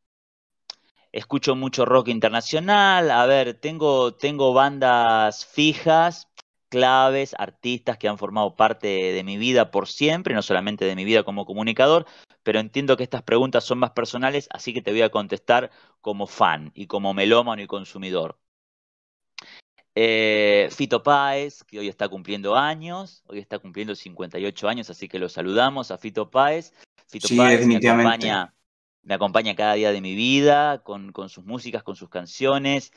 escucho mucho rock internacional, a ver, tengo, tengo bandas fijas, claves, artistas que han formado parte de mi vida por siempre, no solamente de mi vida como comunicador, pero entiendo que estas preguntas son más personales, así que te voy a contestar como fan y como melómano y consumidor. Eh, Fito Páez, que hoy está cumpliendo años, hoy está cumpliendo 58 años, así que lo saludamos a Fito Páez. Fito sí, definitivamente me acompaña cada día de mi vida, con, sus músicas, con sus canciones.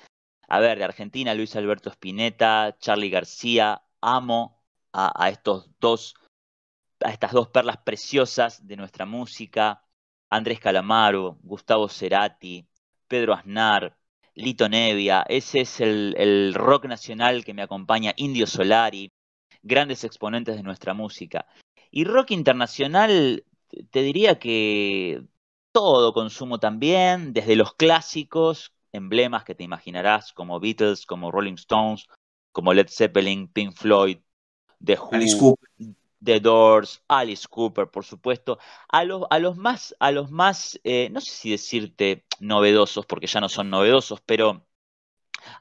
A ver, de Argentina, Luis Alberto Spinetta, Charlie García, amo a, estos dos, a estas dos perlas preciosas de nuestra música. Andrés Calamaro, Gustavo Cerati, Pedro Aznar, Lito Nevia, ese es el, el, rock nacional que me acompaña, Indio Solari, grandes exponentes de nuestra música. Y rock internacional, te diría que todo consumo también, desde los clásicos, emblemas que te imaginarás, como Beatles, como Rolling Stones, como Led Zeppelin, Pink Floyd, The Who, The Doors, Alice Cooper, por supuesto, a los, a los más, a los más eh, no sé si decirte novedosos, porque ya no son novedosos, pero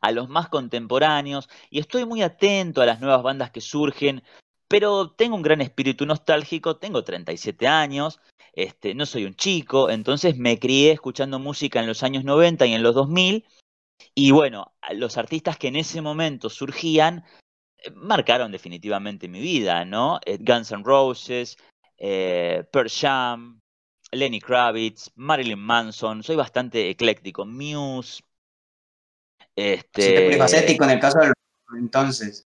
a los más contemporáneos, y estoy muy atento a las nuevas bandas que surgen, pero tengo un gran espíritu nostálgico, tengo 37 años, este, no soy un chico, entonces me crié escuchando música en los años 90 y en los 2000, y bueno, los artistas que en ese momento surgían marcaron definitivamente mi vida, ¿no? Eh, Guns N' Roses, eh, Pearl Jam, Lenny Kravitz, Marilyn Manson, soy bastante ecléctico, Muse. Este... en el caso del entonces.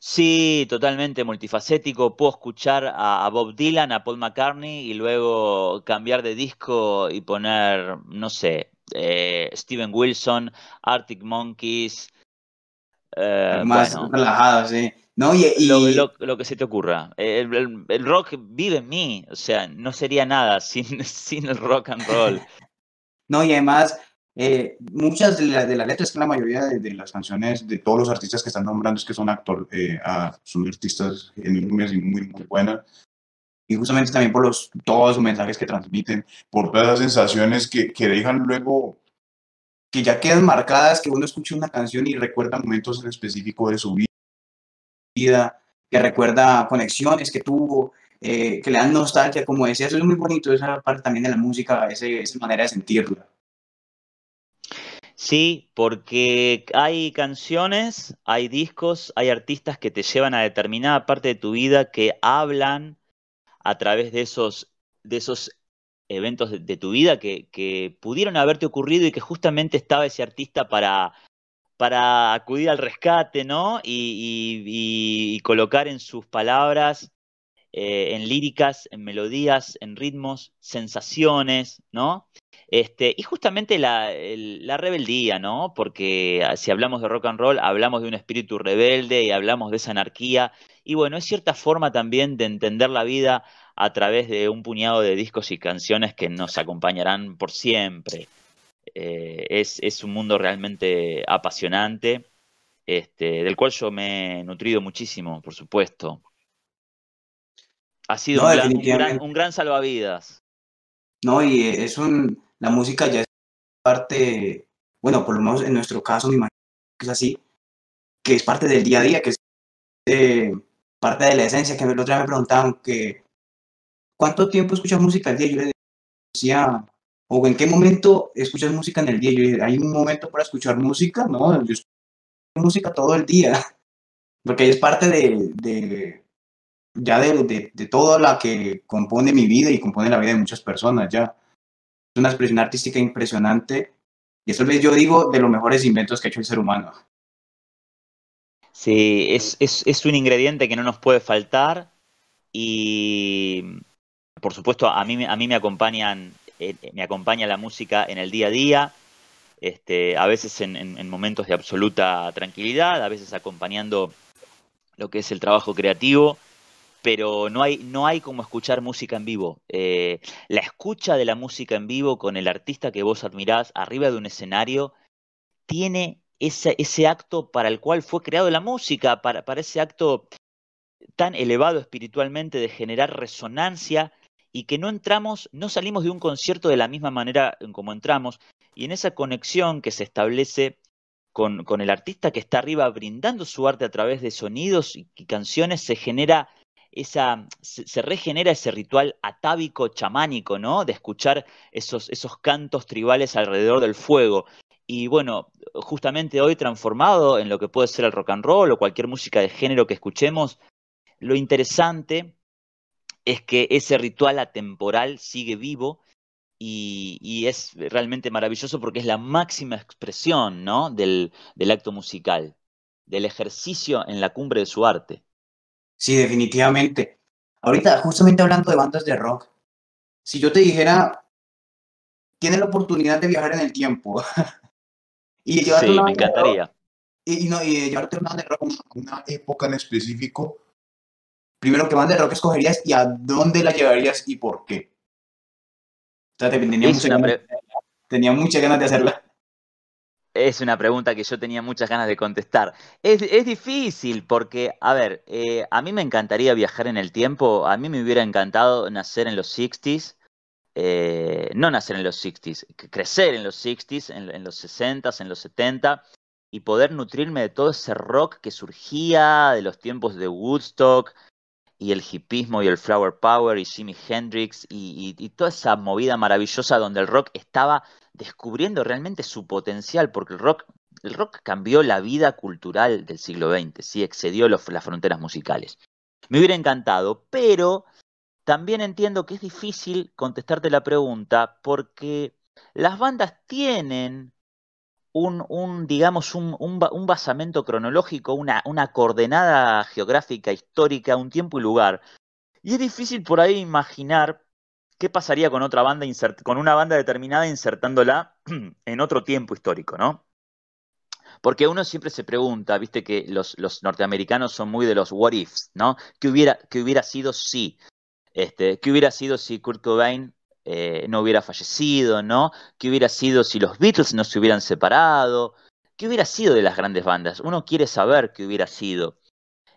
Sí, totalmente multifacético. Puedo escuchar a, Bob Dylan, a Paul McCartney y luego cambiar de disco y poner, no sé, eh, Steven Wilson, Arctic Monkeys. Eh, Más relajado, sí. No, y, Lo, que se te ocurra. El, el, rock vive en mí, o sea, no sería nada [laughs] sin, sin el rock and roll. [laughs] No, y además eh, muchas de, de, las letras, que la mayoría de, las canciones de todos los artistas que están nombrando es que son actor, eh, son artistas enormes y muy, muy buenas. Y justamente también por los, todos los mensajes que transmiten, por todas las sensaciones que, que dejan luego, que ya quedan marcadas, que uno escucha una canción y recuerda momentos en específico de su vida, que recuerda conexiones que tuvo, eh, que le dan nostalgia, como decía, eso es muy bonito, esa parte también de la música, esa manera de sentirla. Sí, porque hay canciones, hay discos, hay artistas que te llevan a determinada parte de tu vida que hablan a través de esos, de esos eventos de, tu vida que, que, pudieron haberte ocurrido y que justamente estaba ese artista para, para acudir al rescate, ¿no? Y, colocar en sus palabras, eh, en líricas, en melodías, en ritmos, sensaciones, ¿no? Este, y justamente la, la, rebeldía, ¿no? Porque ah, si hablamos de rock and roll, hablamos de un espíritu rebelde y hablamos de esa anarquía. Y bueno, es cierta forma también de entender la vida a través de un puñado de discos y canciones que nos acompañarán por siempre. Eh, es, es, un mundo realmente apasionante, este, del cual yo me he nutrido muchísimo, por supuesto. Ha sido un, gran, un gran salvavidas. No, y es un, la música ya es parte, bueno, por lo menos en nuestro caso, mi imagino que es así, que es parte del día a día, que es eh, parte de la esencia, que el otro día me preguntaban que, ¿cuánto tiempo escuchas música al día? Yo le decía, o en qué momento escuchas música en el día. Yo dije, ¿hay un momento para escuchar música? No, yo escucho música todo el día, [laughs] porque es parte de, de ya de, de, de toda la que compone mi vida y compone la vida de muchas personas ya. Es una expresión artística impresionante y eso es, yo digo, de los mejores inventos que ha hecho el ser humano. Sí, es, es, es un ingrediente que no nos puede faltar y por supuesto a mí, a mí me acompañan eh, me acompaña la música en el día a día, este, a veces en, en, momentos de absoluta tranquilidad, a veces acompañando lo que es el trabajo creativo, pero no hay, no hay como escuchar música en vivo. Eh, la escucha de la música en vivo con el artista que vos admirás arriba de un escenario tiene ese, ese acto para el cual fue creado la música, para, para ese acto tan elevado espiritualmente de generar resonancia y que no entramos, no salimos de un concierto de la misma manera en como entramos, y en esa conexión que se establece con, con, el artista que está arriba brindando su arte a través de sonidos y, canciones, se genera esa, se, se, regenera ese ritual atávico chamánico, ¿no? De escuchar esos, esos cantos tribales alrededor del fuego. Y bueno, justamente hoy transformado en lo que puede ser el rock and roll o cualquier música de género que escuchemos, lo interesante es que ese ritual atemporal sigue vivo y, y, es realmente maravilloso porque es la máxima expresión ¿no? del, del, acto musical, del ejercicio en la cumbre de su arte. Sí, definitivamente. Ahorita, justamente hablando de bandas de rock, si yo te dijera, tienes la oportunidad de viajar en el tiempo [laughs] y sí, me encantaría. Rock, y, no, y llevarte una banda de rock una época en específico, primero, ¿qué banda de rock escogerías y a dónde la llevarías y por qué? O sea, tenía, mucha ganas, tenía muchas ganas de hacerla. Es una pregunta que yo tenía muchas ganas de contestar. Es, es difícil porque, a ver, eh, a mí me encantaría viajar en el tiempo. A mí me hubiera encantado nacer en los 60s. Eh, no nacer en los 60s, crecer en los 60s, en, en los 60s, en los 70 y poder nutrirme de todo ese rock que surgía de los tiempos de Woodstock, y el hipismo y el flower power y Jimi Hendrix y, toda esa movida maravillosa donde el rock estaba descubriendo realmente su potencial, porque el rock, el rock cambió la vida cultural del siglo XX, ¿sí? excedió las fronteras musicales. Me hubiera encantado, pero también entiendo que es difícil contestarte la pregunta porque las bandas tienen un, digamos, un, un, basamento cronológico, una, una coordenada geográfica, histórica, un tiempo y lugar. Y es difícil por ahí imaginar qué pasaría con otra banda, con una banda determinada insertándola [clears throat] en otro tiempo histórico, ¿no? Porque uno siempre se pregunta, viste que los, los norteamericanos son muy de los what ifs, ¿no? ¿Qué hubiera, hubiera sido si? Este, ¿Qué hubiera sido si Kurt Cobain eh, no hubiera fallecido, ¿no? ¿Qué hubiera sido si los Beatles no se hubieran separado? ¿Qué hubiera sido de las grandes bandas? Uno quiere saber qué hubiera sido.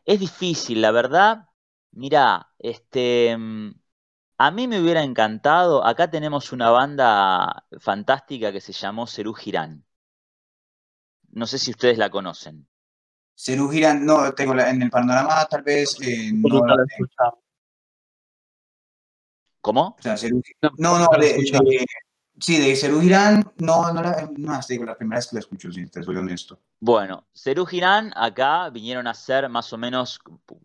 Es difícil, la verdad. Mira, este, a mí me hubiera encantado. Acá tenemos una banda fantástica que se llamó Cerú Girán. No sé si ustedes la conocen. Cerú Girán, no, tengo la, en el panorama tal vez eh, no la he ¿Cómo? O sea, no, no, de, de, sí, de Cerú Girán, no, no, la, no, digo, la primera vez que la escucho, si te soy honesto. Bueno, Cerú Girán acá vinieron a ser más o menos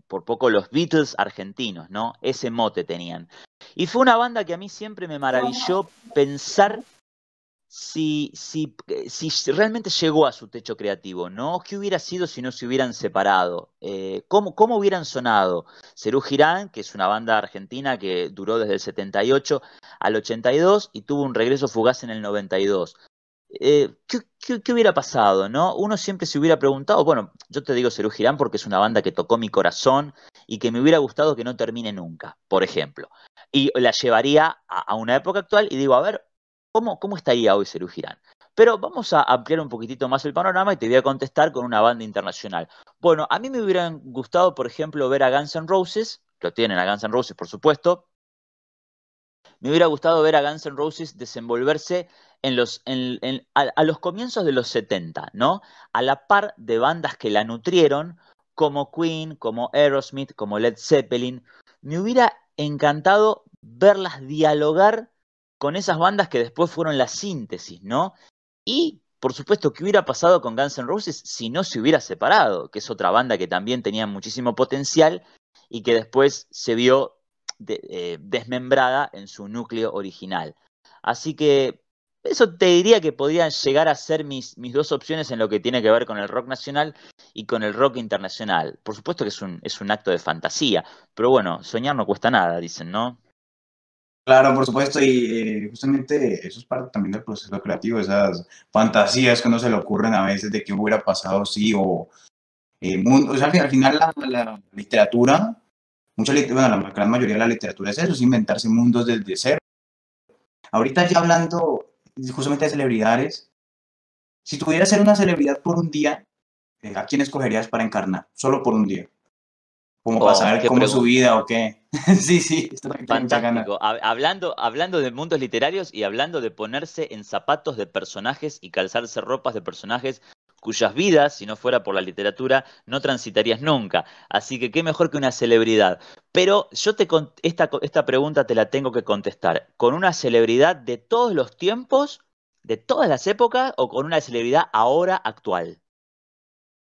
por poco los Beatles argentinos, ¿no? Ese mote tenían. Y fue una banda que a mí siempre me maravilló pensar si, si, si realmente llegó a su techo creativo, ¿no? ¿Qué hubiera sido si no se hubieran separado? Eh, ¿cómo, ¿Cómo hubieran sonado? Cerú Girán, que es una banda argentina que duró desde el 78 al 82 y tuvo un regreso fugaz en el 92. Eh, ¿qué, qué, qué, hubiera pasado? ¿no? Uno siempre se hubiera preguntado, bueno, yo te digo Cerú Girán porque es una banda que tocó mi corazón y que me hubiera gustado que no termine nunca, por ejemplo. Y la llevaría a una época actual y digo, a ver, ¿Cómo, ¿Cómo estaría hoy Cerú Girán? Pero vamos a ampliar un poquitito más el panorama y te voy a contestar con una banda internacional. Bueno, a mí me hubieran gustado, por ejemplo, ver a Guns N' Roses, lo tienen a Guns N' Roses, por supuesto. me hubiera gustado ver a Guns N' Roses desenvolverse en los, a, los comienzos de los 70, ¿no? A la par de bandas que la nutrieron, como Queen, como Aerosmith, como Led Zeppelin. Me hubiera encantado verlas dialogar con esas bandas que después fueron la síntesis, ¿no? Y por supuesto, ¿qué hubiera pasado con Guns N' Roses si no se hubiera separado? Que es otra banda que también tenía muchísimo potencial y que después se vio eh, desmembrada en su núcleo original. Así que eso te diría que podrían llegar a ser mis, mis dos opciones en lo que tiene que ver con el rock nacional y con el rock internacional. Por supuesto que es un, es un acto de fantasía, pero bueno, soñar no cuesta nada, dicen, ¿no? Claro, por supuesto, y eh, justamente eso es parte también del proceso creativo, esas fantasías que no se le ocurren a veces de qué hubiera pasado si o, eh, o sea, al final la, literatura, mucha, bueno, la gran mayoría de la literatura es eso, es inventarse mundos desde cero. Ahorita ya hablando justamente de celebridades, si tuvieras ser una celebridad por un día, eh, ¿a quién escogerías para encarnar? Solo por un día. Como para oh, saber cómo es su vida o qué. [laughs] sí, sí, esto Fantástico. Hablando, hablando de mundos literarios y hablando de ponerse en zapatos de personajes y calzarse ropas de personajes cuyas vidas, si no fuera por la literatura, no transitarías nunca. Así que qué mejor que una celebridad. Pero yo te esta, esta pregunta te la tengo que contestar. ¿Con una celebridad de todos los tiempos, de todas las épocas, o con una celebridad ahora actual?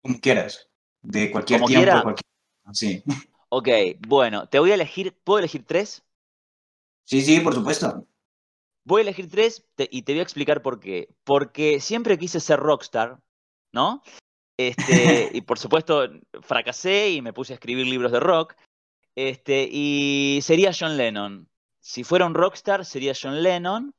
Como quieras. De cualquier tiempo, cualquier Sí. Ok, bueno, te voy a elegir, ¿puedo elegir tres? Sí, sí, por supuesto. Voy a elegir tres y te voy a explicar por qué. Porque siempre quise ser rockstar, ¿no? Este, [laughs] y por supuesto fracasé y me puse a escribir libros de rock. Este, y sería John Lennon. Si fuera un rockstar, sería John Lennon.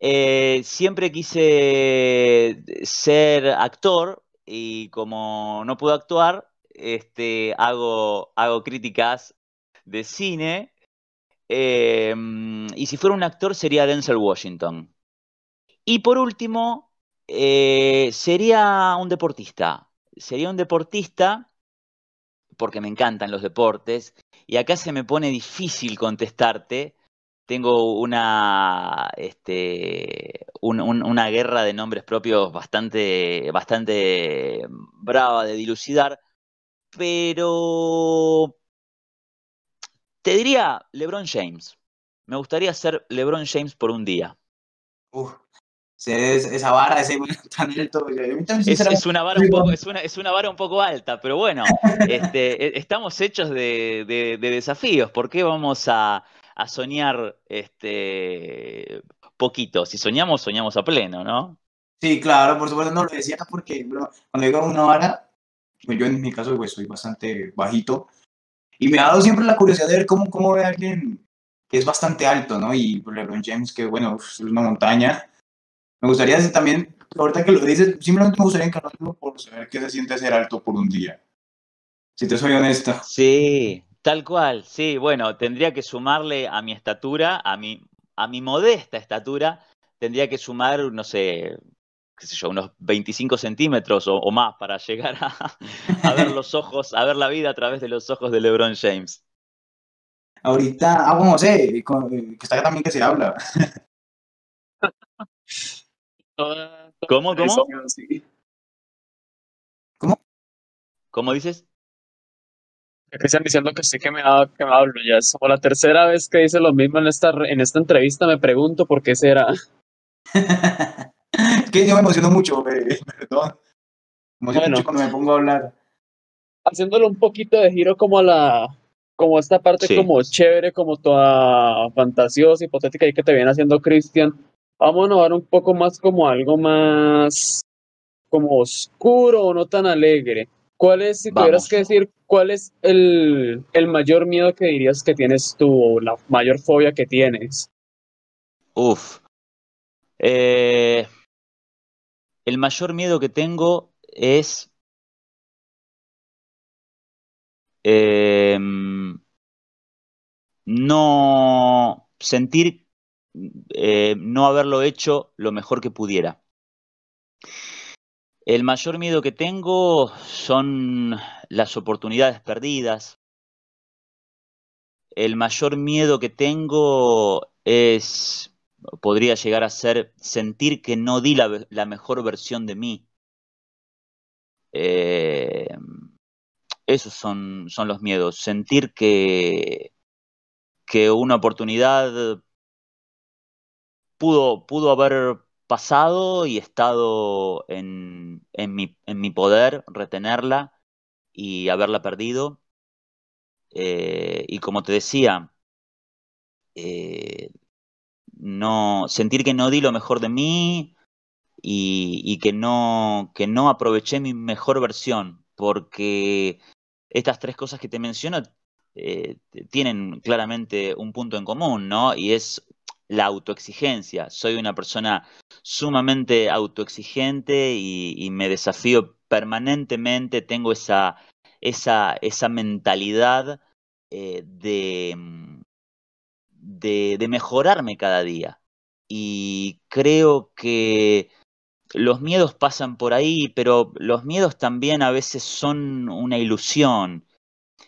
Eh, siempre quise ser actor y como no pude actuar, este, hago, hago críticas de cine. Em, y si fuera un actor sería Denzel Washington. Y por último, eh, sería un deportista. Sería un deportista porque me encantan los deportes. Y acá se me pone difícil contestarte. Tengo una, este, una guerra de nombres propios bastante, bastante brava de dilucidar pero te diría LeBron James. Me gustaría ser LeBron James por un día. Uf, esa vara, ese [laughs] tan alto. Es, una vara un poco, es, una, es una vara un poco alta, pero bueno, este, e, estamos hechos de, de, desafíos. ¿Por qué vamos a, a, soñar este, poquito? Si soñamos, soñamos a pleno, ¿no? Sí, claro, por supuesto no lo decía porque cuando digo una vara, yo en mi caso pues soy bastante bajito y me ha dado siempre la curiosidad de ver cómo, cómo ve a alguien que es bastante alto, ¿no? Y LeBron James, que bueno, es una montaña. Me gustaría también, ahorita que lo dices, simplemente me gustaría encargarlo por saber qué se siente ser alto por un día. Si te soy honesta. Sí, tal cual, sí, bueno, tendría que sumarle a mi estatura, a mi, a mi modesta estatura, tendría que sumar, no sé, qué sé yo, unos 25 centímetros o, más para llegar a, ver los [laughs] ojos, a ver la vida a través de los ojos de LeBron James. Ahorita, ah, bueno, sé, eh, que está también que se habla. ¿Cómo, cómo? ¿Cómo? ¿Cómo dices? Están diciendo que sí que me, que me hablo, ya es como la tercera vez que dice lo mismo en esta, en esta entrevista, me pregunto por qué será. [laughs] [laughs] que yo me emociono mucho, perdón. [laughs] Me emociono mucho cuando me pongo a hablar. Haciéndolo un poquito de giro como a la, como esta parte como chévere, como toda fantasiosa, hipotética y que te viene haciendo Cristian. Vamos a ver un poco más como algo más como oscuro o no tan alegre. ¿Cuál es, si tuvieras que decir, cuál es el, el mayor miedo que dirías que tienes tú o la mayor fobia que tienes? Uf. Eh, el mayor miedo que tengo es em, no sentir eh, no haberlo hecho lo mejor que pudiera. El mayor miedo que tengo son las oportunidades perdidas. El mayor miedo que tengo es, podría llegar a ser sentir que no di la, mejor versión de mí. Eh, esos son, son los miedos, sentir que, que una oportunidad pudo, pudo haber pasado y estado en, en, mi, en mi poder retenerla y haberla perdido. Eh, y como te decía, eh, no, sentir que no di lo mejor de mí y, que, no, que no aproveché mi mejor versión, porque estas tres cosas que te menciono eh, tienen claramente un punto en común, ¿no? Y es la autoexigencia. Soy una persona sumamente autoexigente y, me desafío permanentemente, tengo esa, esa, esa mentalidad eh, de, de, mejorarme cada día. Y creo que los miedos pasan por ahí, pero los miedos también a veces son una ilusión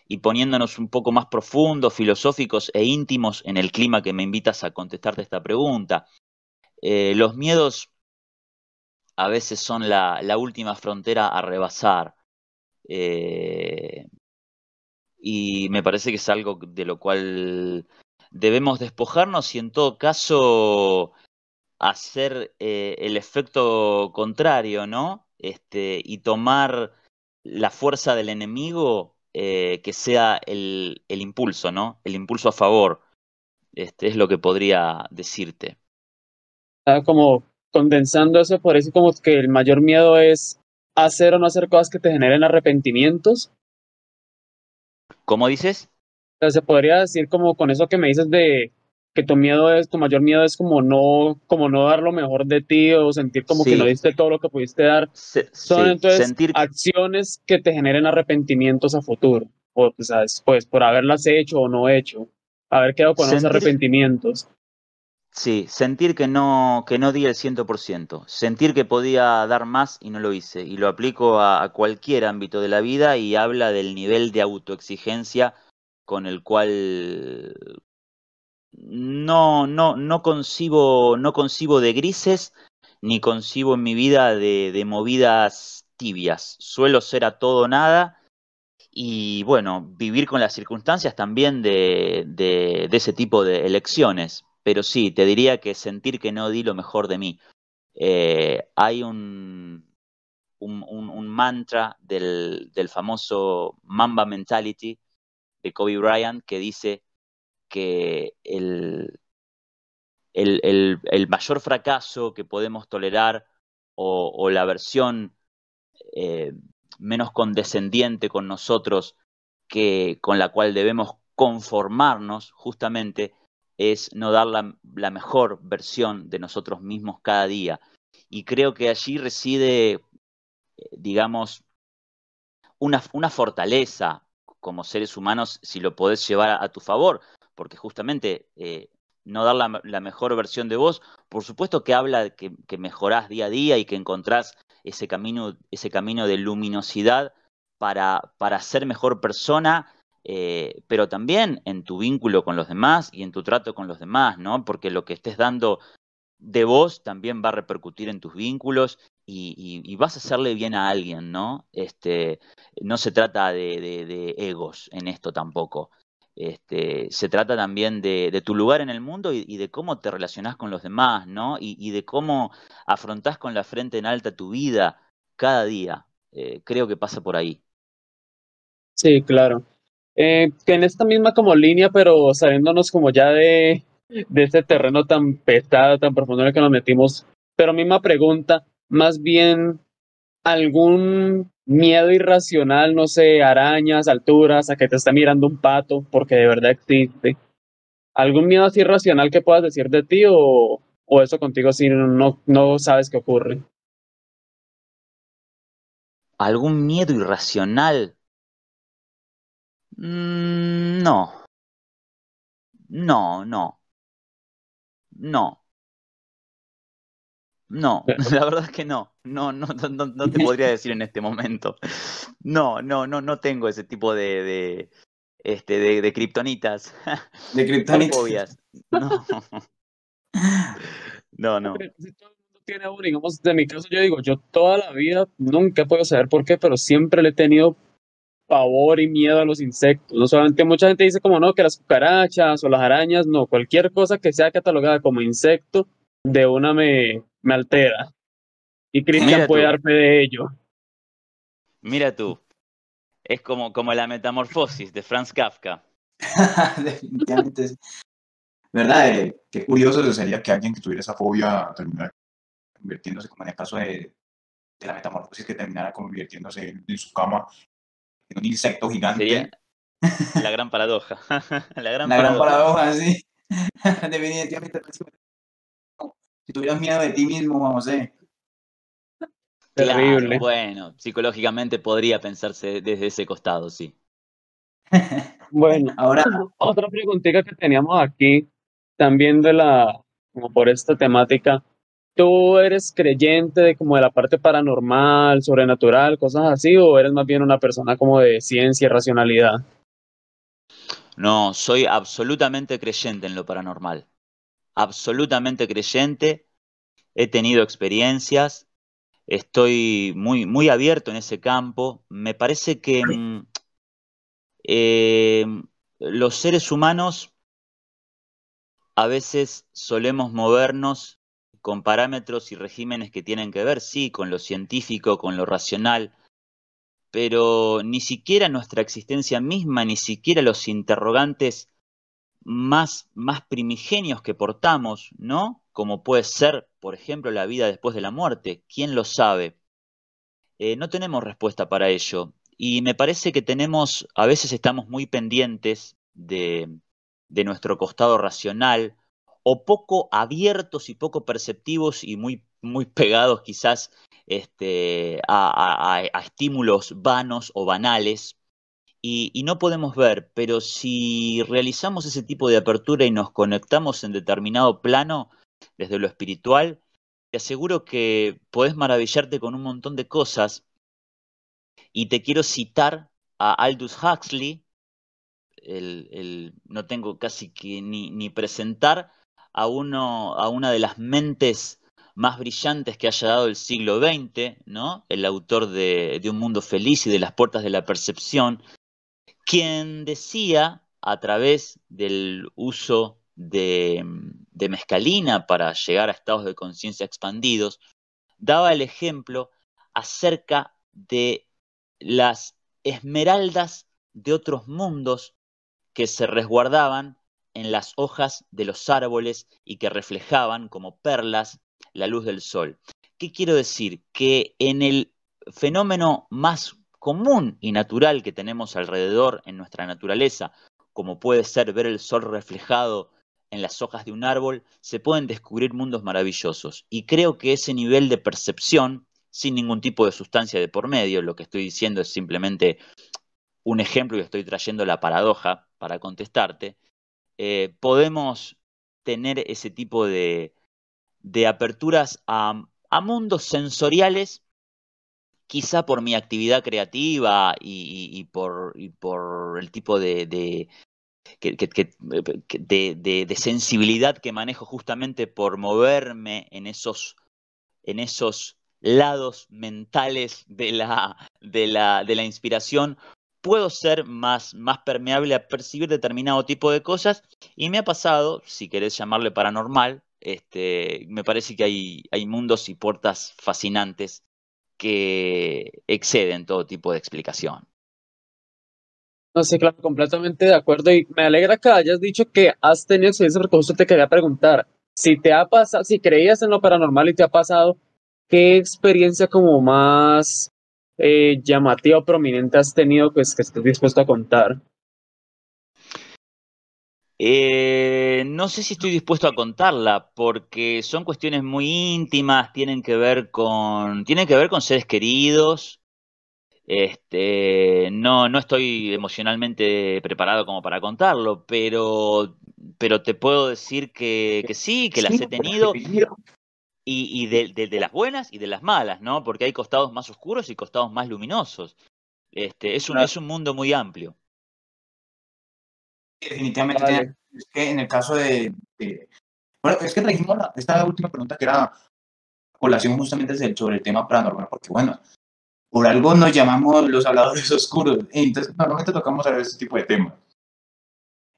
y poniéndonos un poco más profundos, filosóficos e íntimos en el clima que me invitas a contestarte esta pregunta. Eh, los miedos a veces son la, última frontera a rebasar. Eh, y me parece que es algo de lo cual debemos despojarnos y en todo caso hacer eh, el efecto contrario, ¿no? Este, y tomar la fuerza del enemigo eh, que sea el, impulso, ¿no? El impulso a favor. Este es lo que podría decirte. Ah, como condensando eso, por eso como que el mayor miedo es hacer o no hacer cosas que te generen arrepentimientos. ¿Cómo dices? Se podría decir como con eso que me dices de que tu miedo es, tu mayor miedo es como no, como no dar lo mejor de ti o sentir como que no diste todo lo que pudiste dar. Son entonces acciones que te generen arrepentimientos a futuro, o sea, después, por haberlas hecho o no hecho, haber quedado con esos arrepentimientos. Sí, sentir que no, que no di el 100%, sentir que podía dar más y no lo hice, y lo aplico a cualquier ámbito de la vida y habla del nivel de autoexigencia con el cual no, no, no concibo, no concibo de grises, ni concibo en mi vida de, movidas tibias. Suelo ser a todo nada y bueno, vivir con las circunstancias también de, de, ese tipo de elecciones. Pero sí, te diría que sentir que no di lo mejor de mí. Eh, hay un, un, un, mantra del, del famoso Mamba Mentality Kobe Bryant que dice que el, el, mayor fracaso que podemos tolerar o, la versión eh, menos condescendiente con nosotros que con la cual debemos conformarnos justamente es no dar la, mejor versión de nosotros mismos cada día. Y creo que allí reside, eh, digamos, una, una fortaleza como seres humanos si lo podés llevar a tu favor, porque justamente eh, no dar la, mejor versión de vos, por supuesto que habla de que, mejorás día a día y que encontrás ese camino, ese camino de luminosidad para, para ser mejor persona, eh, pero también en tu vínculo con los demás y en tu trato con los demás, ¿no? Porque lo que estés dando de vos también va a repercutir en tus vínculos y, vas a hacerle bien a alguien, ¿no? Este, no se trata de egos en esto tampoco. Este, se trata también de, tu lugar en el mundo y, de cómo te relacionás con los demás, ¿no? Y, de cómo afrontás con la frente en alta tu vida cada día. Eh, creo que pasa por ahí. Sí, claro. Eh, que en esta misma como línea, pero saliéndonos como ya de, de este terreno tan pesado, tan profundo en el que nos metimos, pero misma pregunta, más bien algún miedo irracional, no sé, arañas, alturas, a que te está mirando un pato, porque de verdad existe. ¿Algún miedo así irracional que puedas decir de ti o, o eso contigo si no, no sabes qué ocurre? ¿Algún miedo irracional? Mm, no. No, no. No. No, [laughs] la verdad es que no. No, no, no, no te podría decir en este momento. [laughs] No, no, no, no tengo ese tipo de, este, de, de kriptonitas. [laughs] De kriptonitas. No. No, no. Si todo el mundo tiene uno, digamos, de mi caso, yo digo, yo toda la vida nunca puedo saber por qué, pero siempre le he tenido pavor y miedo a los insectos. No solamente mucha gente dice como no, que las cucarachas o las arañas, no, cualquier cosa que sea catalogada como insecto, de una me, me altera. Y Cristian puede tú. dar fe de ello. Mira tú. Es como, como la metamorfosis de Franz Kafka. [laughs] Definitivamente. sí. ¿Verdad? Eh, qué curioso sería que alguien que tuviera esa fobia terminara convirtiéndose, como en el caso de, de la metamorfosis, que terminara convirtiéndose en, en su cama en un insecto gigante. Sería [laughs] la gran paradoja. [laughs] la gran La gran paradoja. paradoja, sí. Definitivamente. Si tuvieras miedo de ti mismo, vamos a Claro, Terrible. bueno, psicológicamente podría pensarse desde ese costado, sí. [laughs] Bueno, Ahora, otra preguntita que teníamos aquí, también de la, como por esta temática, ¿tú eres creyente de como de la parte paranormal, sobrenatural, cosas así, o eres más bien una persona como de ciencia y racionalidad? No, soy absolutamente creyente en lo paranormal. Absolutamente creyente. He tenido experiencias. Estoy muy, muy abierto en ese campo. Me parece que mm, eh, los seres humanos a veces solemos movernos con parámetros y regímenes que tienen que ver, sí, con lo científico, con lo racional, pero ni siquiera nuestra existencia misma, ni siquiera los interrogantes más, más primigenios que portamos, ¿no? Como puede ser, por ejemplo, la vida después de la muerte. ¿Quién lo sabe? Eh, no tenemos respuesta para ello. Y me parece que tenemos, a veces estamos muy pendientes de, de nuestro costado racional, o poco abiertos y poco perceptivos y muy, muy pegados quizás este, a, a- a- a estímulos vanos o banales. Y, no podemos ver, pero si realizamos ese tipo de apertura y nos conectamos en determinado plano, desde lo espiritual, te aseguro que podés maravillarte con un montón de cosas. Y te quiero citar a Aldous Huxley, el, el- no tengo casi que ni, ni presentar a, uno, a una de las mentes más brillantes que haya dado el siglo XX, ¿no? El autor de, de Un Mundo Feliz y de Las Puertas de la Percepción, quien decía, a través del uso de, de mescalina para llegar a estados de conciencia expandidos, daba el ejemplo acerca de las esmeraldas de otros mundos que se resguardaban en las hojas de los árboles y que reflejaban como perlas la luz del sol. ¿Qué quiero decir? Que en el fenómeno más común y natural que tenemos alrededor en nuestra naturaleza, como puede ser ver el sol reflejado en las hojas de un árbol, se pueden descubrir mundos maravillosos. Y creo que ese nivel de percepción, sin ningún tipo de sustancia de por medio, lo que estoy diciendo es simplemente un ejemplo y estoy trayendo la paradoja para contestarte, eh, podemos tener ese tipo de, de aperturas a, a mundos sensoriales, quizá por mi actividad creativa y, por, el tipo de, sensibilidad que manejo justamente por moverme en esos, lados mentales de la, inspiración, puedo ser más, permeable a percibir determinado tipo de cosas. Y me ha pasado, si querés llamarle paranormal, este, me parece que hay mundos y puertas fascinantes que exceden todo tipo de explicación. No sé, claro, completamente de acuerdo y me alegra que hayas dicho que has tenido experiencia porque justo te quería preguntar, si te ha pasado, si creías en lo paranormal y te ha pasado, ¿qué experiencia como más eh, llamativa o prominente has tenido pues, que estés dispuesto a contar? Eh, no sé si estoy dispuesto a contarla, porque son cuestiones muy íntimas, tienen que ver con, tienen que ver con seres queridos. Este, no, no estoy emocionalmente preparado como para contarlo, pero, pero te puedo decir que, que sí, que las he tenido y, y de, de- de las buenas y de las malas, ¿no? Porque hay costados más oscuros y costados más luminosos. Este, es un, es un mundo muy amplio. Definitivamente. Es que en el caso de, Bueno, es que trajimos esta última pregunta que era colación justamente sobre el tema paranormal, porque bueno, por algo nos llamamos los habladores [laughs] oscuros, entonces normalmente tocamos a este tipo de temas.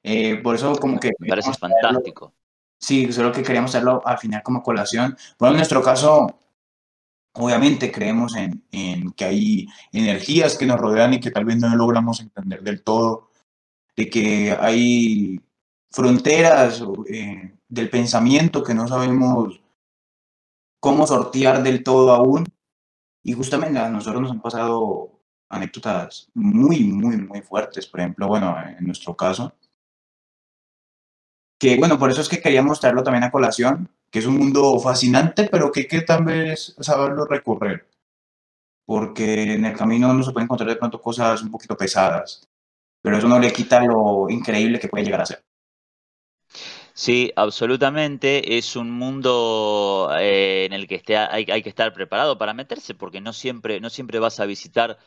Eh, por eso como que... Me parece fantástico. sí, solo que queríamos hacerlo al final como colación. Bueno, en nuestro caso, obviamente creemos en, en, que hay energías que nos rodean y que tal vez no logramos entender del todo, de que hay fronteras eh, del pensamiento que no sabemos cómo sortear del todo aún. Y justamente a nosotros nos han pasado anécdotas muy, muy, muy fuertes. Por ejemplo, bueno, en nuestro caso, que bueno, por eso es que queríamos traerlo también a colación, que es un mundo fascinante, pero que hay que también saberlo recorrer, porque en el camino no se pueden encontrar de pronto cosas un poquito pesadas, pero eso no le quita lo increíble que puede llegar a ser. Sí, absolutamente. Es un mundo eh, en el que hay, hay, que estar preparado para meterse, porque no siempre, no siempre vas a visitar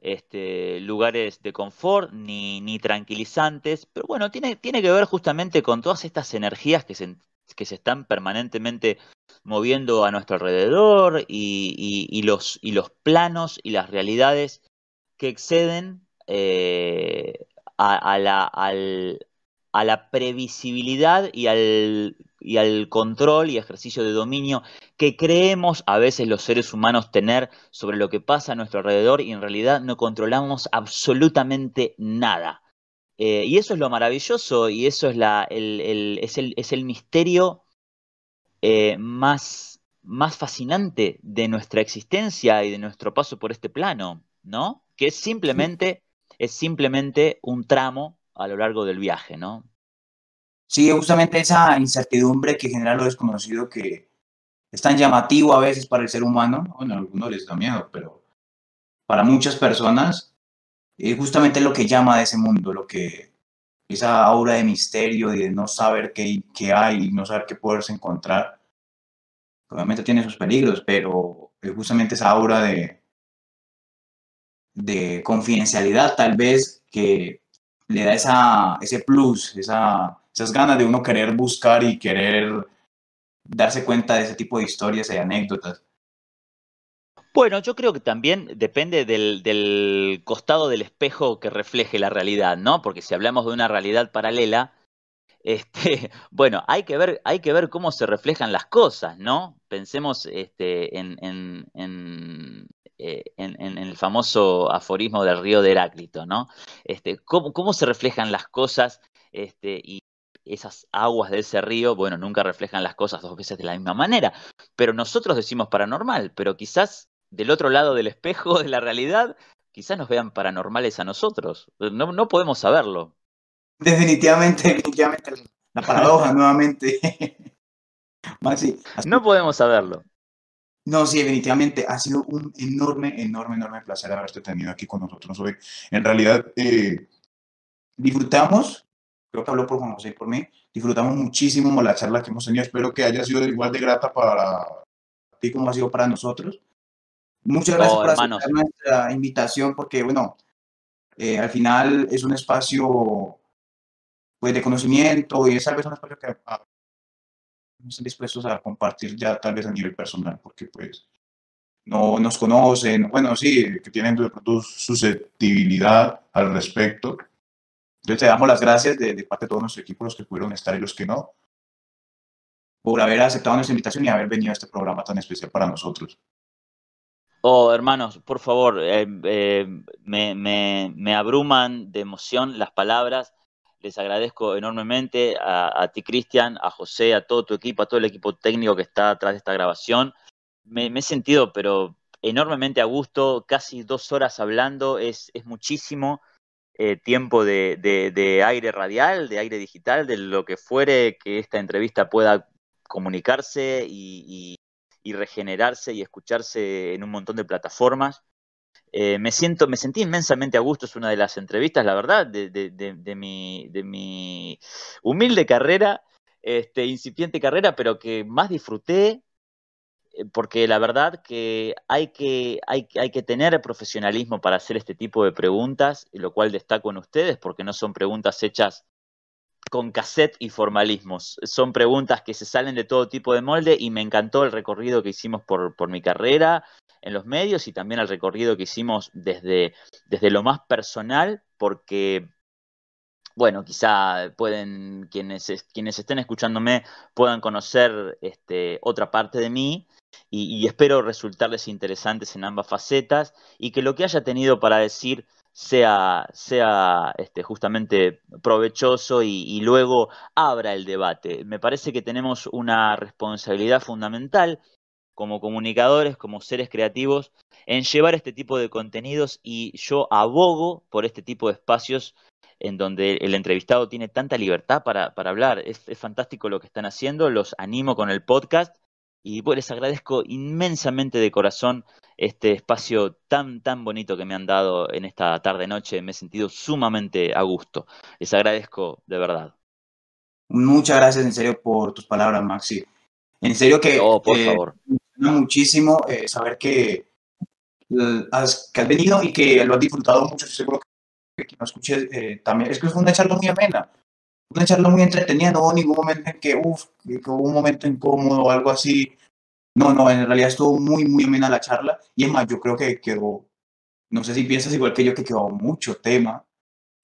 este, lugares de confort ni, ni, tranquilizantes, pero bueno, tiene, tiene que ver justamente con todas estas energías que se, que se están permanentemente moviendo a nuestro alrededor y, y, los, y los planos y las realidades que exceden eh, a, la, a la previsibilidad y al, y al control y ejercicio de dominio que creemos a veces los seres humanos tener sobre lo que pasa a nuestro alrededor y en realidad no controlamos absolutamente nada. Eh, y eso es lo maravilloso y eso es, la, el, es, el, es el misterio eh, más, más fascinante de nuestra existencia y de nuestro paso por este plano, ¿no? Que es simplemente, es simplemente un tramo a lo largo del viaje, ¿no? Sí, justamente esa incertidumbre que genera lo desconocido que es tan llamativo a veces para el ser humano, bueno, a algunos les da miedo, pero para muchas personas es justamente lo que llama de ese mundo, lo que esa aura de misterio, de no saber qué, qué hay y no saber qué poderse encontrar. Obviamente tiene sus peligros, pero es justamente esa aura de, de confidencialidad tal vez que le da esa, ese plus, esa, esas ganas de uno querer buscar y querer darse cuenta de ese tipo de historias y anécdotas. Bueno, yo creo que también depende del, costado del espejo que refleje la realidad, ¿no? Porque si hablamos de una realidad paralela, este, [laughs] bueno, hay que ver, cómo se reflejan las cosas, ¿no? Pensemos este, en, en, en, eh, el famoso aforismo del río de Heráclito, ¿no? Este, cómo, cómo se reflejan las cosas este, y esas aguas de ese río, bueno, nunca reflejan las cosas dos veces de la misma manera, pero nosotros decimos paranormal, pero quizás del otro lado del espejo [laughs] de la realidad, quizás nos vean paranormales a nosotros. No, no podemos saberlo. Definitivamente, [laughs] definitivamente. La paradoja nuevamente. [laughs] No podemos saberlo. No, sí, definitivamente ha sido un enorme, enorme, enorme placer haberte tenido aquí con nosotros hoy. En realidad, eh, disfrutamos, creo que habló por Juan José y por mí, disfrutamos muchísimo la charla que hemos tenido. Espero que haya sido igual de grata para ti como ha sido para nosotros. Muchas gracias por aceptar nuestra invitación, porque, bueno, eh, al final es un espacio pues, de conocimiento y es tal vez un espacio que ah, no están dispuestos a compartir ya tal vez a nivel personal, porque pues no nos conocen, bueno, sí, que tienen de pronto susceptibilidad al respecto. Entonces te damos las gracias de, de parte de todos nuestro equipo, los que pudieron estar y los que no, por haber aceptado nuestra invitación y haber venido a este programa tan especial para nosotros. Oh, hermanos, por favor, eh, eh, me, abruman de emoción las palabras. Les agradezco enormemente a, ti, Cristian, a José, a todo tu equipo, a todo el equipo técnico que está atrás de esta grabación. Me, he sentido, pero enormemente a gusto, casi dos horas hablando, es, muchísimo eh, tiempo de, aire radial, de aire digital, de lo que fuere que esta entrevista pueda comunicarse y y regenerarse y escucharse en un montón de plataformas. Eh, me siento, me sentí inmensamente a gusto, es una de las entrevistas, la verdad, de, mi, de mi, humilde carrera, este, incipiente carrera, pero que más disfruté, eh, porque la verdad que hay que, tener profesionalismo para hacer este tipo de preguntas, lo cual destaco en ustedes, porque no son preguntas hechas con cassette y formalismos. Son preguntas que se salen de todo tipo de molde y me encantó el recorrido que hicimos por mi carrera en los medios y también el recorrido que hicimos desde, desde lo más personal, porque bueno, quizá pueden, quienes, quienes estén escuchándome puedan conocer este, otra parte de mí y, espero resultarles interesantes en ambas facetas y que lo que haya tenido para decir sea, sea este, justamente provechoso y, luego abra el debate. Me parece que tenemos una responsabilidad fundamental como comunicadores, como seres creativos, en llevar este tipo de contenidos y yo abogo por este tipo de espacios en donde el entrevistado tiene tanta libertad para, para hablar. Es, fantástico lo que están haciendo, los animo con el podcast y pues les agradezco inmensamente de corazón este espacio tan, tan bonito que me han dado en esta tarde-noche. Me he sentido sumamente a gusto. Les agradezco de verdad. Muchas gracias en serio por tus palabras, Maxi. En serio que... Oh, por eh, favor. Muchísimo eh, saber que, has, que has venido y que lo has disfrutado mucho. Seguro que no escuché eh, también, es que fue una charla muy amena, una charla muy entretenida, no hubo ningún momento en que, uff, que hubo un momento incómodo o algo así. No, no, en realidad estuvo muy, muy amena la charla. Y es más, yo creo que quedó, no sé si piensas igual que yo, que quedó mucho tema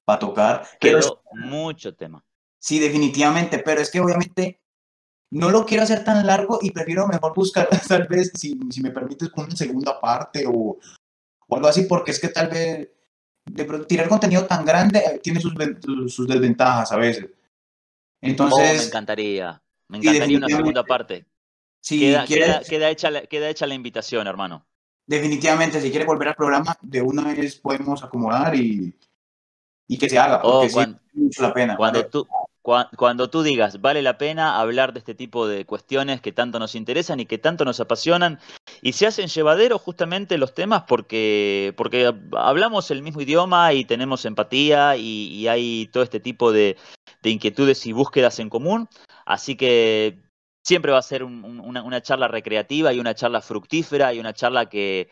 para tocar. Quedó mucho tema. Sí, definitivamente, pero es que obviamente no lo quiero hacer tan largo y prefiero mejor buscar, [laughs] tal vez, si, si me permites, una segunda parte o, o algo así, porque es que tal vez de tirar contenido tan grande eh, tiene sus, sus desventajas a veces. Entonces. Oh, me encantaría. Me encantaría una segunda parte. Si queda, queda, hecha la, queda hecha la invitación, hermano. Definitivamente, si quieres volver al programa, de una vez podemos acomodar y, y que se haga. Porque oh, cuando, mucho la pena. Cuando tú, cuando tú digas, vale la pena hablar de este tipo de cuestiones que tanto nos interesan y que tanto nos apasionan y se hacen llevadero justamente los temas porque, porque hablamos el mismo idioma y tenemos empatía y, hay todo este tipo de, inquietudes y búsquedas en común. Así que siempre va a ser una, una, charla recreativa y una charla fructífera y una charla que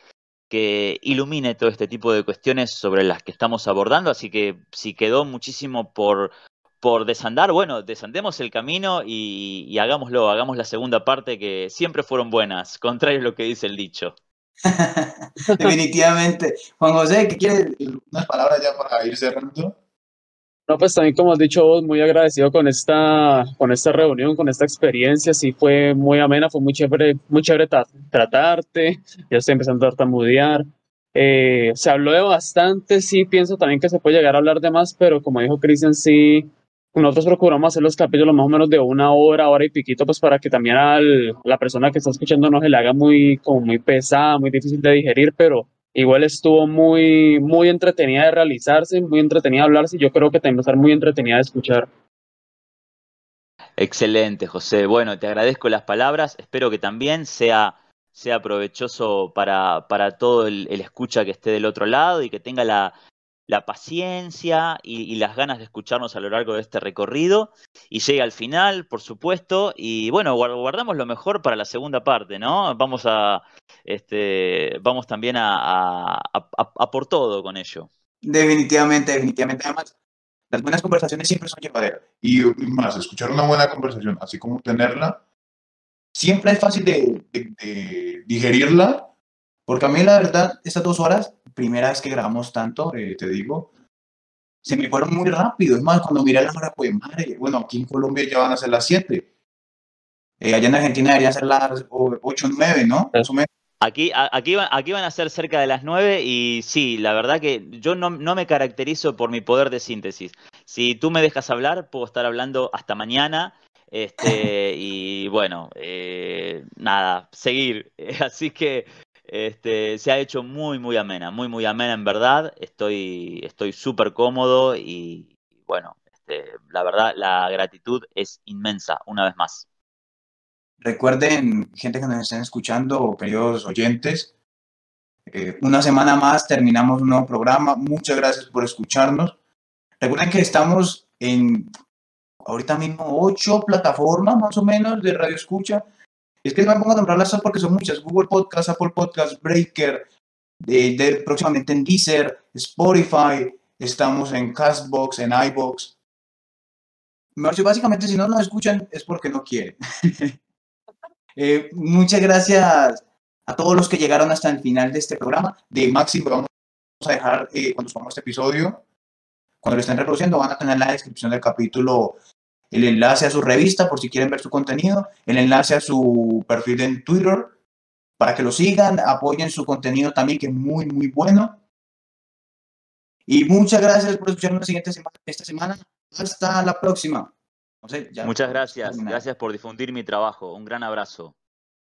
ilumine todo este tipo de cuestiones sobre las que estamos abordando. Así que si quedó muchísimo por por desandar, bueno, desandemos el camino y, hagámoslo, hagamos la segunda parte que siempre fueron buenas, [laughs] contrario a lo que dice el dicho. [laughs] Definitivamente. Juan José, ¿qué quieres? Unas palabras ya para ir cerrando. No, pues también como has dicho vos, muy agradecido con esta, con esta reunión, con esta experiencia, sí fue muy amena, fue muy chévere, muy chévere tratarte, ya estoy empezando a tartamudear. Eh, se habló de bastante, sí pienso también que se puede llegar a hablar de más, pero como dijo Cristian, sí, nosotros procuramos hacer los capítulos más o menos de una hora, hora y piquito, pues para que también a la persona que está escuchando no se le haga muy, como muy pesada, muy difícil de digerir, pero igual estuvo muy, muy entretenida de realizarse, muy entretenida de hablarse, y yo creo que también va a estar muy entretenida de escuchar. Excelente, José. Bueno, te agradezco las palabras. Espero que también sea, sea provechoso para, para todo el, el escucha que esté del otro lado y que tenga la, la paciencia y, las ganas de escucharnos a lo largo de este recorrido y llega al final, por supuesto, y bueno, guardamos lo mejor para la segunda parte, ¿no? Vamos a, este, vamos también a, a, por todo con ello. Definitivamente, definitivamente. Además, las buenas conversaciones siempre son llevaderas. Y más, escuchar una buena conversación, así como tenerla, siempre es fácil de, de digerirla, porque a mí la verdad, estas dos horas primera vez que grabamos tanto, eh, te digo, se me fueron muy rápido. Es más, cuando miré la hora, pues madre, bueno, aquí en Colombia ya van a ser las 7. Eh, allá en Argentina deberían ser las 8 o 9, ¿no? Aquí, aquí, aquí van a ser cerca de las 9 y sí, la verdad que yo no, no, me caracterizo por mi poder de síntesis. Si tú me dejas hablar, puedo estar hablando hasta mañana. Este, [laughs] y bueno, eh, nada, seguir. [laughs] Así que este, se ha hecho muy, muy amena, muy, muy amena en verdad. Estoy súper cómodo y bueno, este, la verdad, la gratitud es inmensa, una vez más. Recuerden, gente que nos estén escuchando, queridos oyentes, eh, una semana más terminamos un nuevo programa. Muchas gracias por escucharnos. Recuerden que estamos en ahorita mismo ocho plataformas más o menos de radio escucha es que no me pongo a nombrarlas porque son muchas. Google Podcast, Apple Podcast, Breaker, de, próximamente en Deezer, Spotify, estamos en Castbox, en iBox. básicamente si no nos escuchan es porque no quieren. [laughs] Eh, muchas gracias a todos los que llegaron hasta el final de este programa. De Máximo vamos a dejar, eh, cuando subamos este episodio, cuando lo estén reproduciendo, van a tener en la descripción del capítulo el enlace a su revista por si quieren ver su contenido, el enlace a su perfil en Twitter para que lo sigan, apoyen su contenido también, que es muy, muy bueno. Y muchas gracias por escucharnos la siguiente semana, esta semana. Hasta la próxima. Muchas gracias. Gracias por difundir mi trabajo. Un gran abrazo.